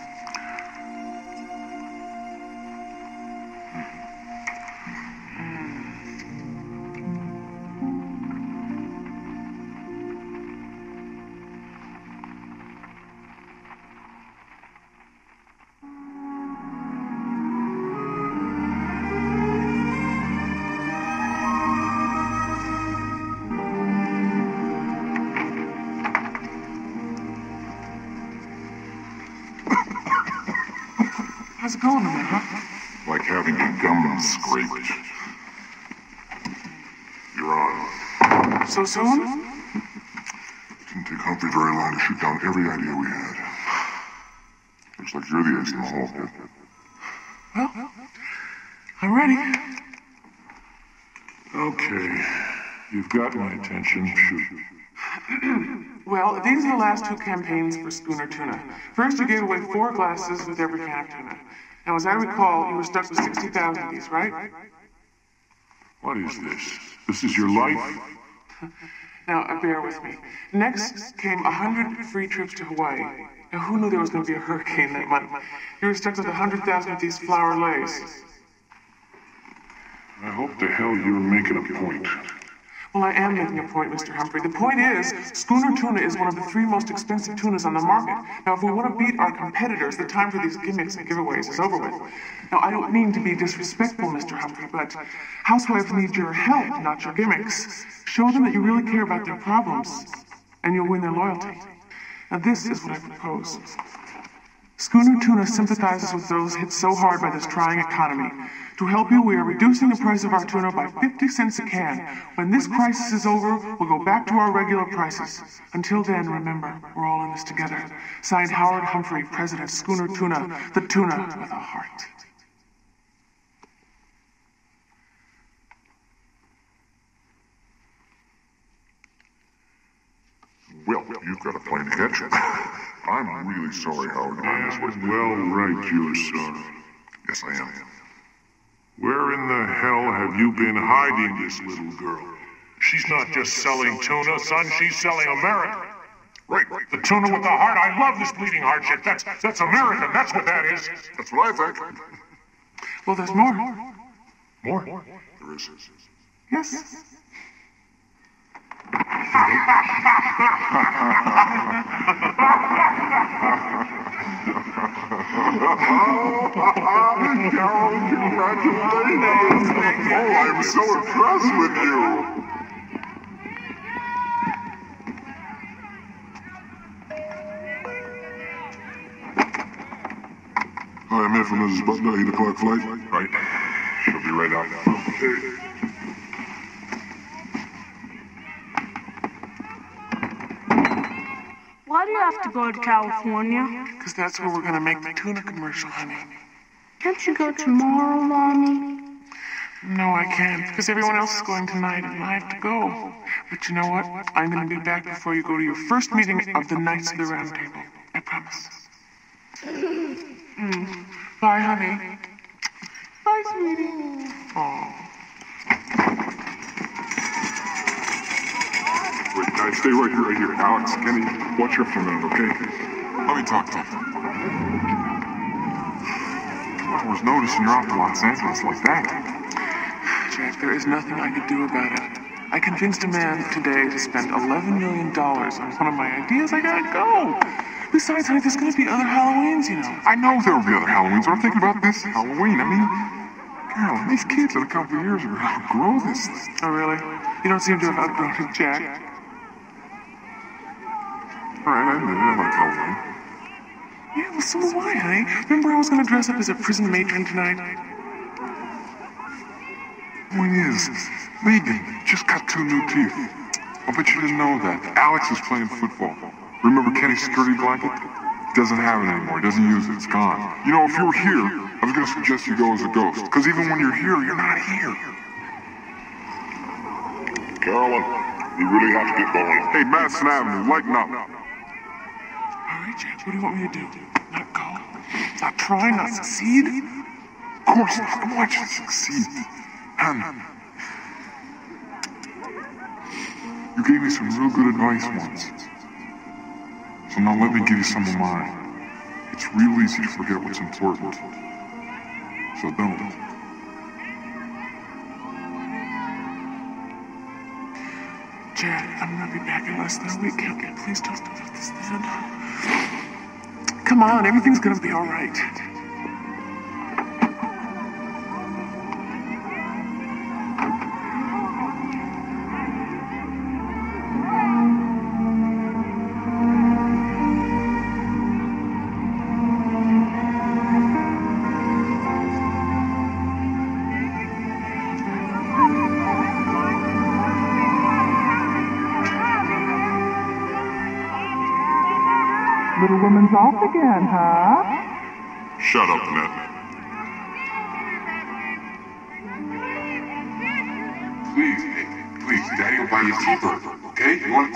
How's it going, huh? Like having your gum scraped. You're on. So soon? Didn't take Humphrey very long to shoot down every idea we had. Looks like you're the ace in the hole. Well, I'm ready. Okay. You've got my attention. Shoot. Well, these are the last two campaigns for Schooner Tuna. First, you gave away four glasses with every can of tuna. Now, as I recall, you were stuck with 60,000 of these, right? What is this? This is your life? Now, uh, bear with me. Next came 100 free trips to Hawaii. Now, who knew there was going to be a hurricane that month? You were stuck with 100,000 of these flower leis. I hope the hell you're making a point. Well, I am making a point, Mr. Humphrey. The point is, schooner tuna is one of the three most expensive tunas on the market. Now, if we want to beat our competitors, the time for these gimmicks and giveaways is over with. Now, I don't mean to be disrespectful, Mr. Humphrey, but housewives need your help, not your gimmicks. Show them that you really care about their problems, and you'll win their loyalty. Now, this is what I propose. Schooner Tuna sympathizes with those hit so hard by this trying economy. To help you, we are reducing the price of our tuna by 50 cents a can. When this crisis is over, we'll go back to our regular prices. Until then, remember, we're all in this together. Signed Howard Humphrey, President, Schooner Tuna, the tuna with a heart. Well, you've got a plain hitch. I'm really sorry, Howard. I'm. Well, right, you're sorry. Yes, I am. Where in the hell have you been hiding this little girl? She's not just selling tuna, son. She's selling America. Right, right. The tuna with the heart. I love this bleeding heart shit. That's that's American. That's what that is. That's what I think. Well, there's more. More. There is. Yes. Oh. Congratulations. Oh, I'm so impressed with you. I'm here for Mrs. Butler, 8 o'clock flight. Right. She'll be right out. Okay. Why do you have to go to California? Because that's where we're going to make the tuna commercial, honey. Can't you go tomorrow, Mommy? No, I can't, because everyone else is going tonight and I have to go. But you know what? I'm going to be back before you go to your first meeting of the Knights of the Round Table. I promise. Mm. Bye, honey. Bye, sweetie. Aw. Guys, stay right here, right here. Alex, Kenny, watch your for a okay? Let me talk to you. I was noticing you're off to Los Angeles like that. Jack, there is nothing I could do about it. I convinced a man today to spend $11 million on one of my ideas. I gotta go. Besides, honey, there's gonna be other Halloweens, you know. I know there will be other Halloweens. I'm thinking about this Halloween. I mean, Caroline, these kids in a couple of years are going to outgrow this thing. Oh, really? You don't seem to have outgrown it, Jack. All right, I admit it. I like Halloween. Yeah, well, so do I, honey. Remember I was gonna dress up as a prison matron tonight? Point is, Megan just got two new teeth. I bet you didn't know that. Alex is playing football. Remember Kenny's security blanket? He doesn't have it anymore. He doesn't use it. It's gone. You know, if you were here, I was to suggest you go as a ghost. Because even when you're here, you're not here. Caroline, we really have to get going. Hey, Madison Avenue, lighten up. All right, what do you want me to do? Not go? Not try? Not succeed? Of course not. I want you to succeed. Hannah. You gave me some real good advice once. So now let me give you some of mine. It's real easy to forget what's important. So don't. Jack, I'm gonna be back in less than a week. Please don't let this stand. Come on, everything's gonna be all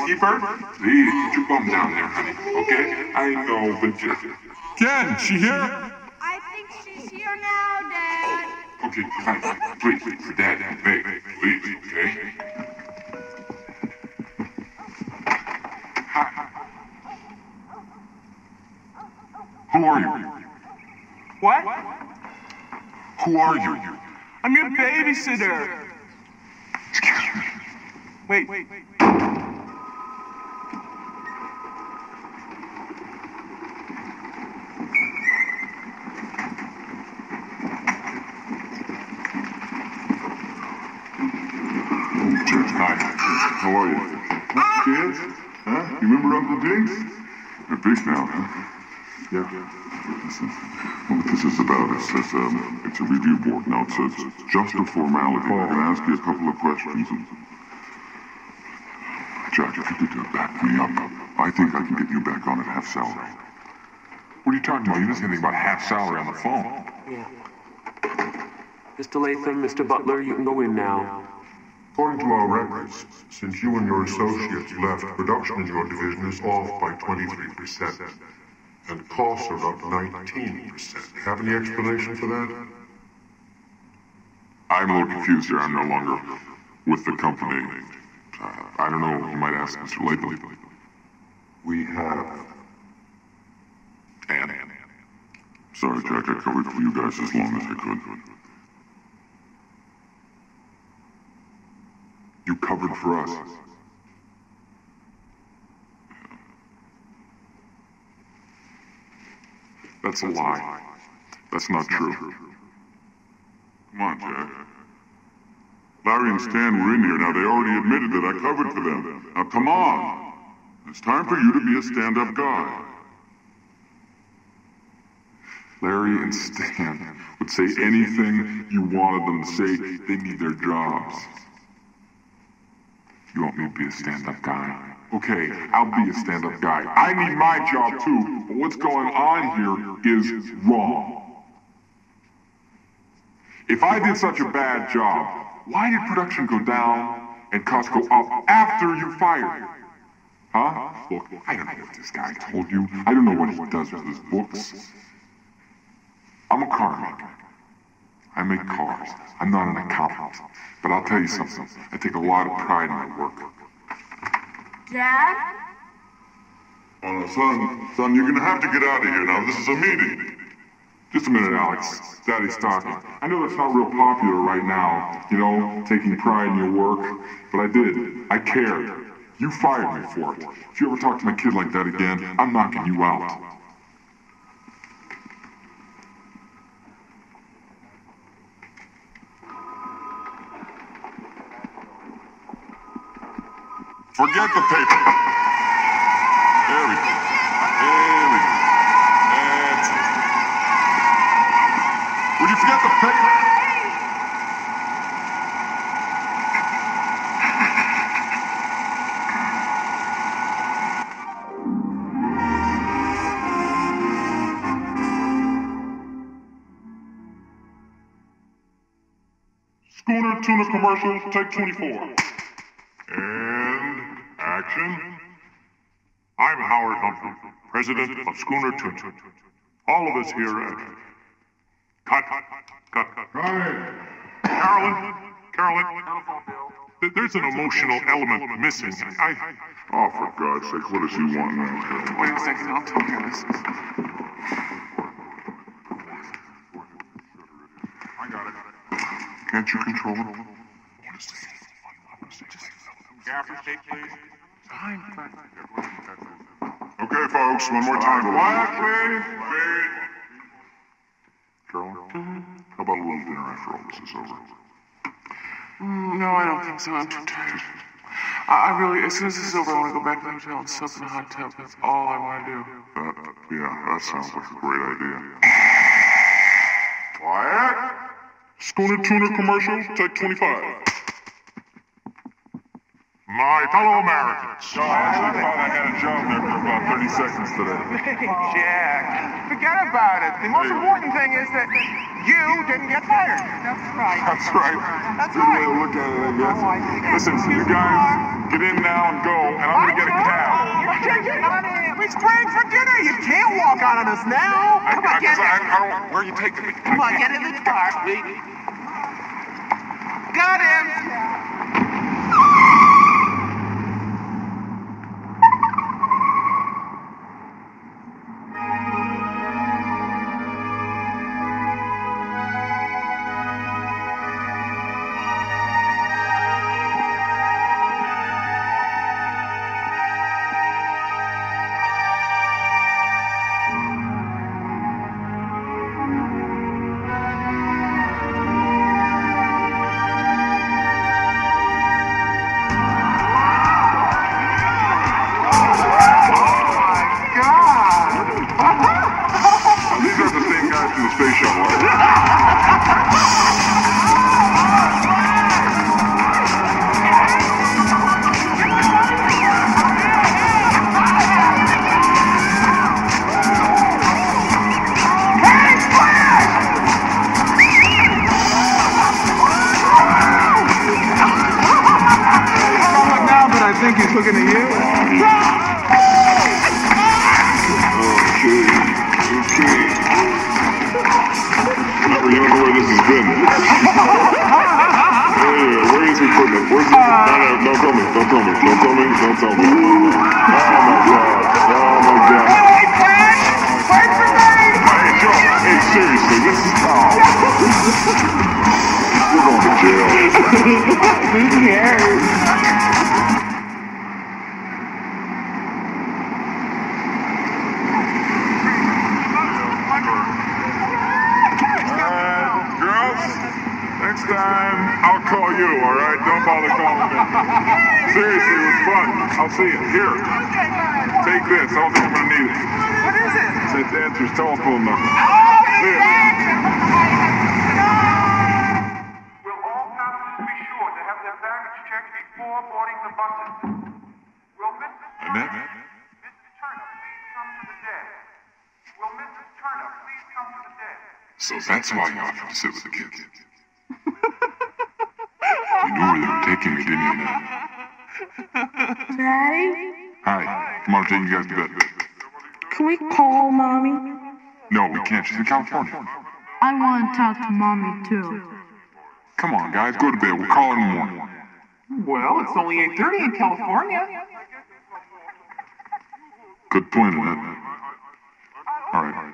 Okay? You want to keep her? Please, put your bum down there, honey. Okay? I know, but just... Ken, she here? I think she's here now, Dad. Okay, fine, fine. Please, for Dad, Dad, beg, please, okay? Hi. Who are you? What? Who are you? I'm your babysitter. Wait. Wait. Church, hi. How are you? Kids? Huh? You remember Uncle Jinx? You're big now, huh? Yeah. Listen, what this is about is, is um, it's a review board. Now, it's, it's just a formality. I'm going to ask you a couple of questions. And... Jack, if you could uh, back me up, I think I can get you back on at half salary. What are you talking about? You didn't say anything about half salary on the phone. Yeah. Mr. Latham, Mr. Butler, you can go in now. According to our records, since you and your associates left, production in your division is off by 23%, and costs are up 19%. Have any explanation for that? I'm a little confused here. I'm no longer with the company. Uh, I don't know. You might ask Mr. Latham. We have. And. Sorry, Jack. I covered for you guys as long as I could. You covered for us. That's a lie. That's not true. Come on, Jack. Larry and Stan were in here. Now, they already admitted that I covered for them. Now, come on. It's time for you to be a stand-up guy. Larry and Stan would say anything you wanted them to say. They need their jobs. You want me to be a stand-up guy? Okay, I'll be a stand-up guy. I need my job too, but what's going on here is wrong. If I did such a bad job, why did production go down and costs go up after you fired? Huh? Look, I don't know what this guy told you. I don't know what he does with his books. I'm a car maker. I make cars. I'm not an accountant. But I'll tell you something. I take a lot of pride in my work. Dad? Uh, son, son, you're gonna have to get out of here now. This is a meeting. Just a minute, Alex. Daddy's talking. I know that's not real popular right now, you know, taking pride in your work, but I did. I cared. You fired me for it. If you ever talk to my kid like that again, I'm knocking you out. Forget the paper. There we go. There we go. That's it. Would you forget the paper? Schooner tuna commercial, take 24. And. I'm Howard Humphrey, president of Schooner Tuna. All of us here at. Cut, cut, cut. Right. Caroline, Caroline. th- There's an emotional element missing. I. Oh, for God's sake, what does he want now? Wait a second, I'll take care of this. I got it. Can't you control it? Gaffer tape, please. Fine, fine. Okay, folks, one more time. Quiet, please. Caroline, how about a little dinner after all this is over? No, I don't think so. I'm too tired. I, I really, as soon as this is over, I want to go back to the hotel and soak in a hot tub. That's all I want to do. That, yeah, that sounds like a great idea. Quiet. Schooner tuna commercial, take 25. My fellow Americans. No, I actually thought I had a job there for about 30 seconds today. Jack, forget about it. The most important thing is that you didn't get fired. That's right. That's right. That's Good right. way to look at it, I guess. Oh, I. Listen, you guys, get in now and go, and I'm gonna get a cab. We sprang for dinner. You can't walk out on us now. I, Come on, I, get I, I don't. Where are you taking me? Come on, get in the car. We... Got him. Hi. Come on, you guys to bed. can we call mommy? No, we can't. She's in California. I want to talk to mommy too. Come on, guys. Go to bed. We'll call her in the morning. Well, it's only 8.30 in California. Good point, Annette. All right.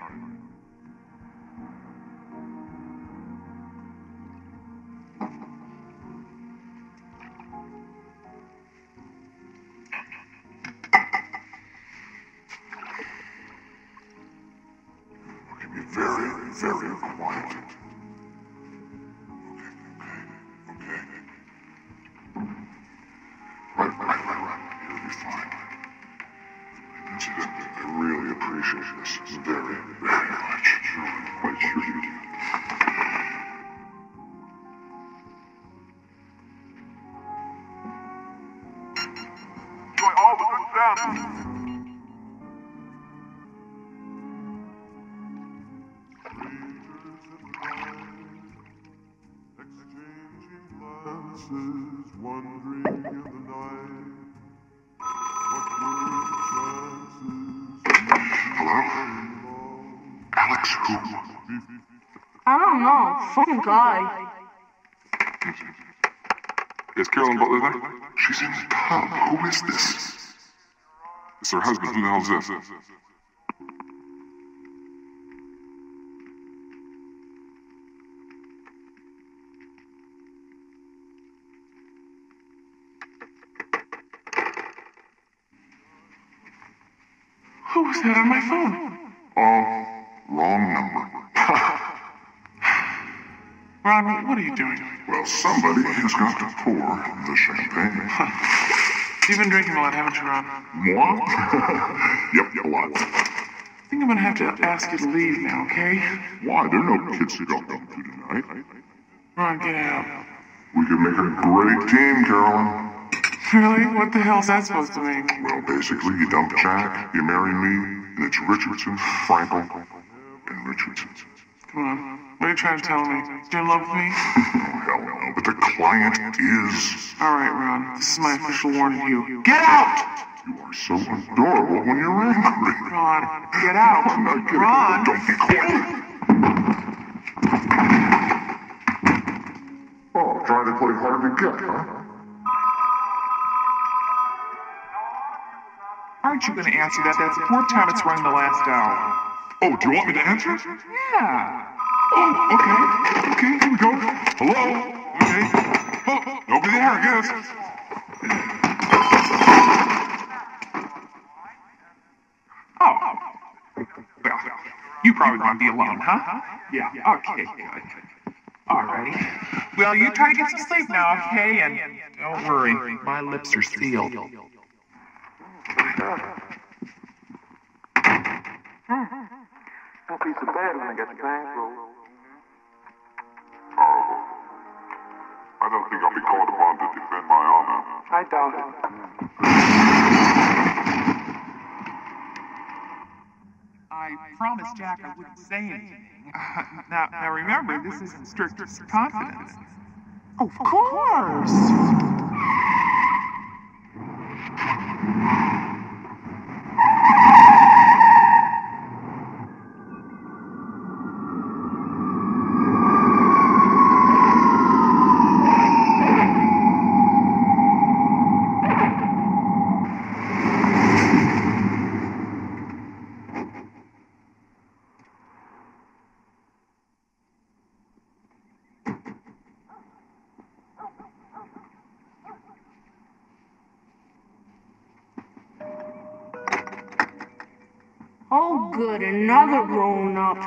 Some. Is Caroline Butler there? She's in the pub. Who is this? It's her husband. Who the hell's this? Who was that on my phone? Oh, wrong number. Ron, what are you doing? Well, somebody has got to pour the champagne. You've been drinking a lot, haven't you, Ron? Moi? yep, a lot. I think I'm gonna have to ask you to leave now, okay? Why? There are no kids to go home to tonight. Ron, get out. We could make a great team, Caroline. Really? What the hell's that supposed to mean? Well, basically, you dump Jack, you marry me, and it's Richardson, Frankel, and Richardson. Come on. What are you trying to tell me? Do You're in love me? Hell no, but the client is. All right, Ron. This is my official warning to you. Get out! You are so adorable when you're angry. Ron, get out. I'm not. Ron. Don't be quiet. Oh, trying to play hard to get, huh? Aren't you going to answer that? That's the fourth time it's rung the last hour. Oh, do you want me to answer? Yeah. Oh, okay. Okay, here we go. Hello? Okay. Oh, nobody there, I guess. Oh. Well, you probably want to be alone, huh? Yeah. Okay. Alrighty. Well, you try to get some sleep now, okay? And don't worry, my lips are sealed. Won't be so bad when I get the bankroll. Promised Jack I wouldn't say anything. now, now remember, this is in strict confidence. Of course. Oh, good, another grown up.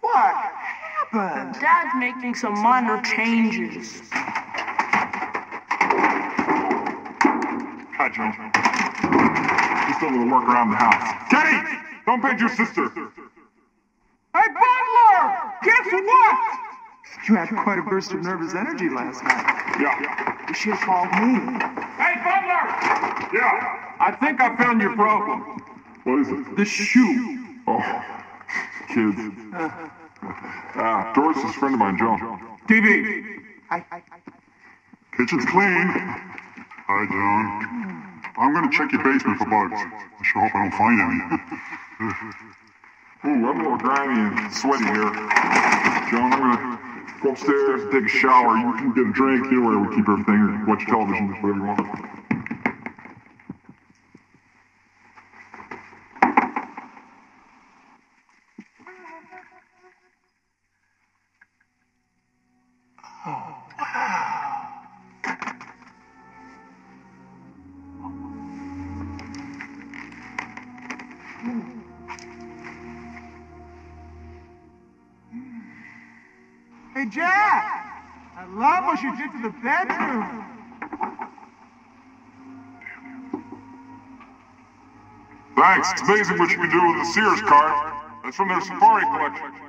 What happened? Dad's making some minor changes. Hi, Joe. Just a little work around the house. Kenny! Don't paint your sister! Hey, Butler! Guess what? You had quite a burst of nervous energy last night. Yeah. You should have called me. Hey, Butler! Yeah. I think I found your problem. What is it? The shoe. Oh, kids. Uh-huh. Ah, Doris is a friend of mine, Joe. TV. Kitchen's clean. Hi, John. I'm gonna check your basement for bugs. I sure hope I don't find any. Ooh, I'm a little grimy and sweaty here. Joan, I'm gonna go upstairs and take a shower. You can get a drink here where we keep everything, watch television, just whatever you want. Jack! I love what you did to the bedroom. Thanks. It's amazing what you can do with a Sears card. That's from their Safari collection.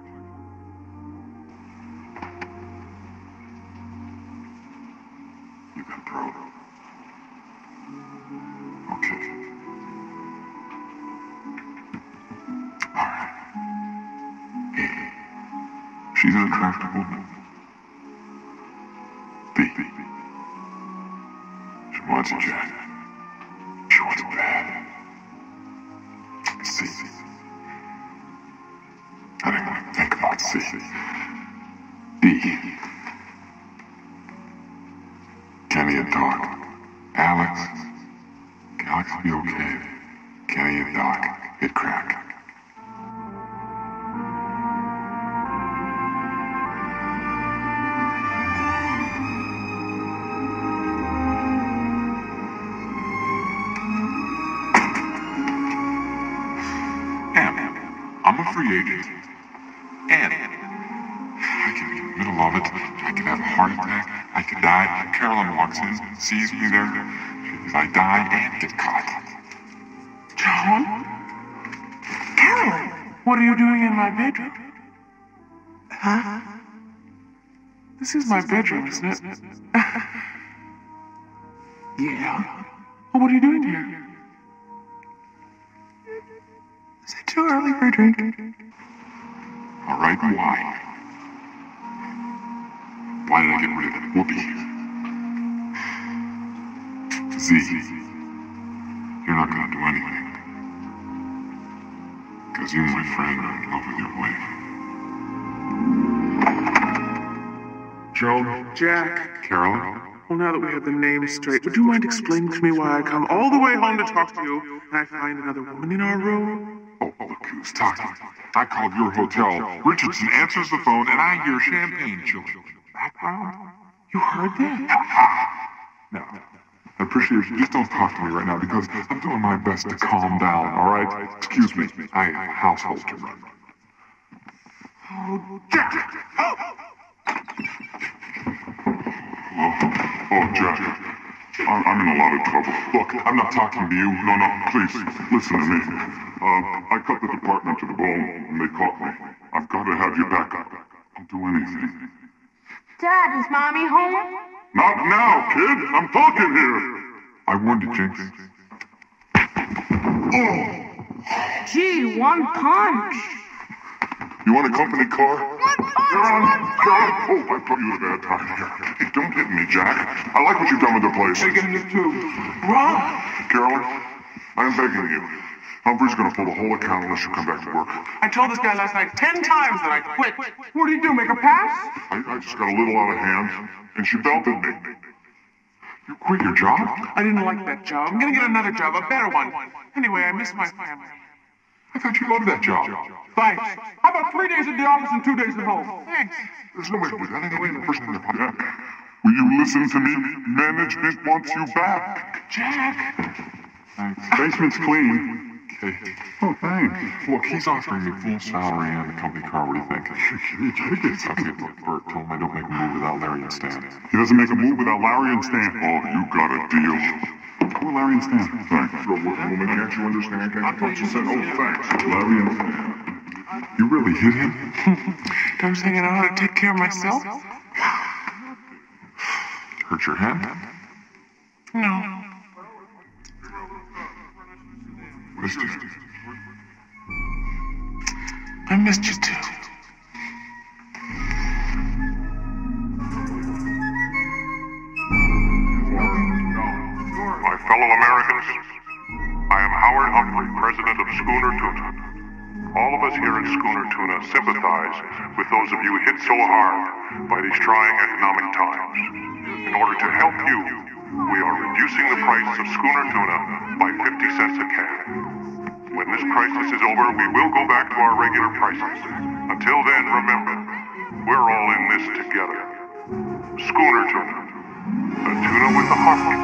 Agent. And I can be in the middle of it. I can have a heart attack. I could die. Caroline walks in, sees me there. I die and get caught. John? Caroline, what are you doing in my bedroom? Huh? This is my bedroom, isn't it? yeah. What are you doing here? Is it too early for a drink? All right, why? Why did I get rid of woobie? Z, you're not gonna do anything. Because you, my friend, are in love with your wife. Joan? Jack? Caroline? Well, now that we have the names straight, would you mind explaining to me why I come all the way home to talk to you and I find another woman in our room? Oh, talking. I called your hotel. Richardson answers the phone, and I hear champagne chilling background. You heard that? No. I appreciate you. Just don't talk to me right now because I'm doing my best to calm down, all right? Excuse me. I have a household to run. Oh, Jack! Oh, oh, Jack. I'm in a lot of trouble. Look, I'm not talking to you. No, no, please, listen to me. Uh, I cut the department to the bone, and they caught me. I've got to have you back. I'll do anything. Dad, is mommy home? Not now, kid. I'm talking here. I warned you, Jinx. Gee, one punch. You want a company car? One punch, Caroline, one punch. Caroline. Oh, I put you at a bad time here. Hey, don't hit me, Jack. I like what you've done with the place. Taking it too. Wrong! Caroline, I'm begging you. Humphrey's gonna pull the whole account unless you come back to work. I told this guy last night ten times that I quit. What did you do, make a pass? I, I just got a little out of hand, and she belted me. You quit your job? I didn't like that job. I'm gonna get another job, a better one. Anyway, I miss my family. I thought you loved that job. Thanks. How about three days at the office and two days at home? Thanks. There's no way to do that anyway. The person in the Jack, will you listen to me? Management wants you back. Jack! Thanks. Basement's clean. Okay. Oh, thanks. Look, he's offering me full salary and a company car. What do you think? Can you take it? Okay, look, Bert, tell him I don't make a move without Larry and Stan. He doesn't make a move without Larry and Stan. Oh, you got a deal. Who are Larry and Stan? Thanks. Woman can't you understand? Can't you just said, oh, thanks. Larry and Stan. You really hit him? I was thinking I ought to take care of myself. Hurt your hand? No. Missed you. I missed you too. My fellow Americans, I am Howard Humphrey, president of Schooner Tuna. All of us here at Schooner Tuna sympathize with those of you hit so hard by these trying economic times. In order to help you, we are reducing the price of Schooner Tuna by 50 cents a can. When this crisis is over, we will go back to our regular prices. Until then, remember, we're all in this together. Schooner Tuna. The tuna with a heart.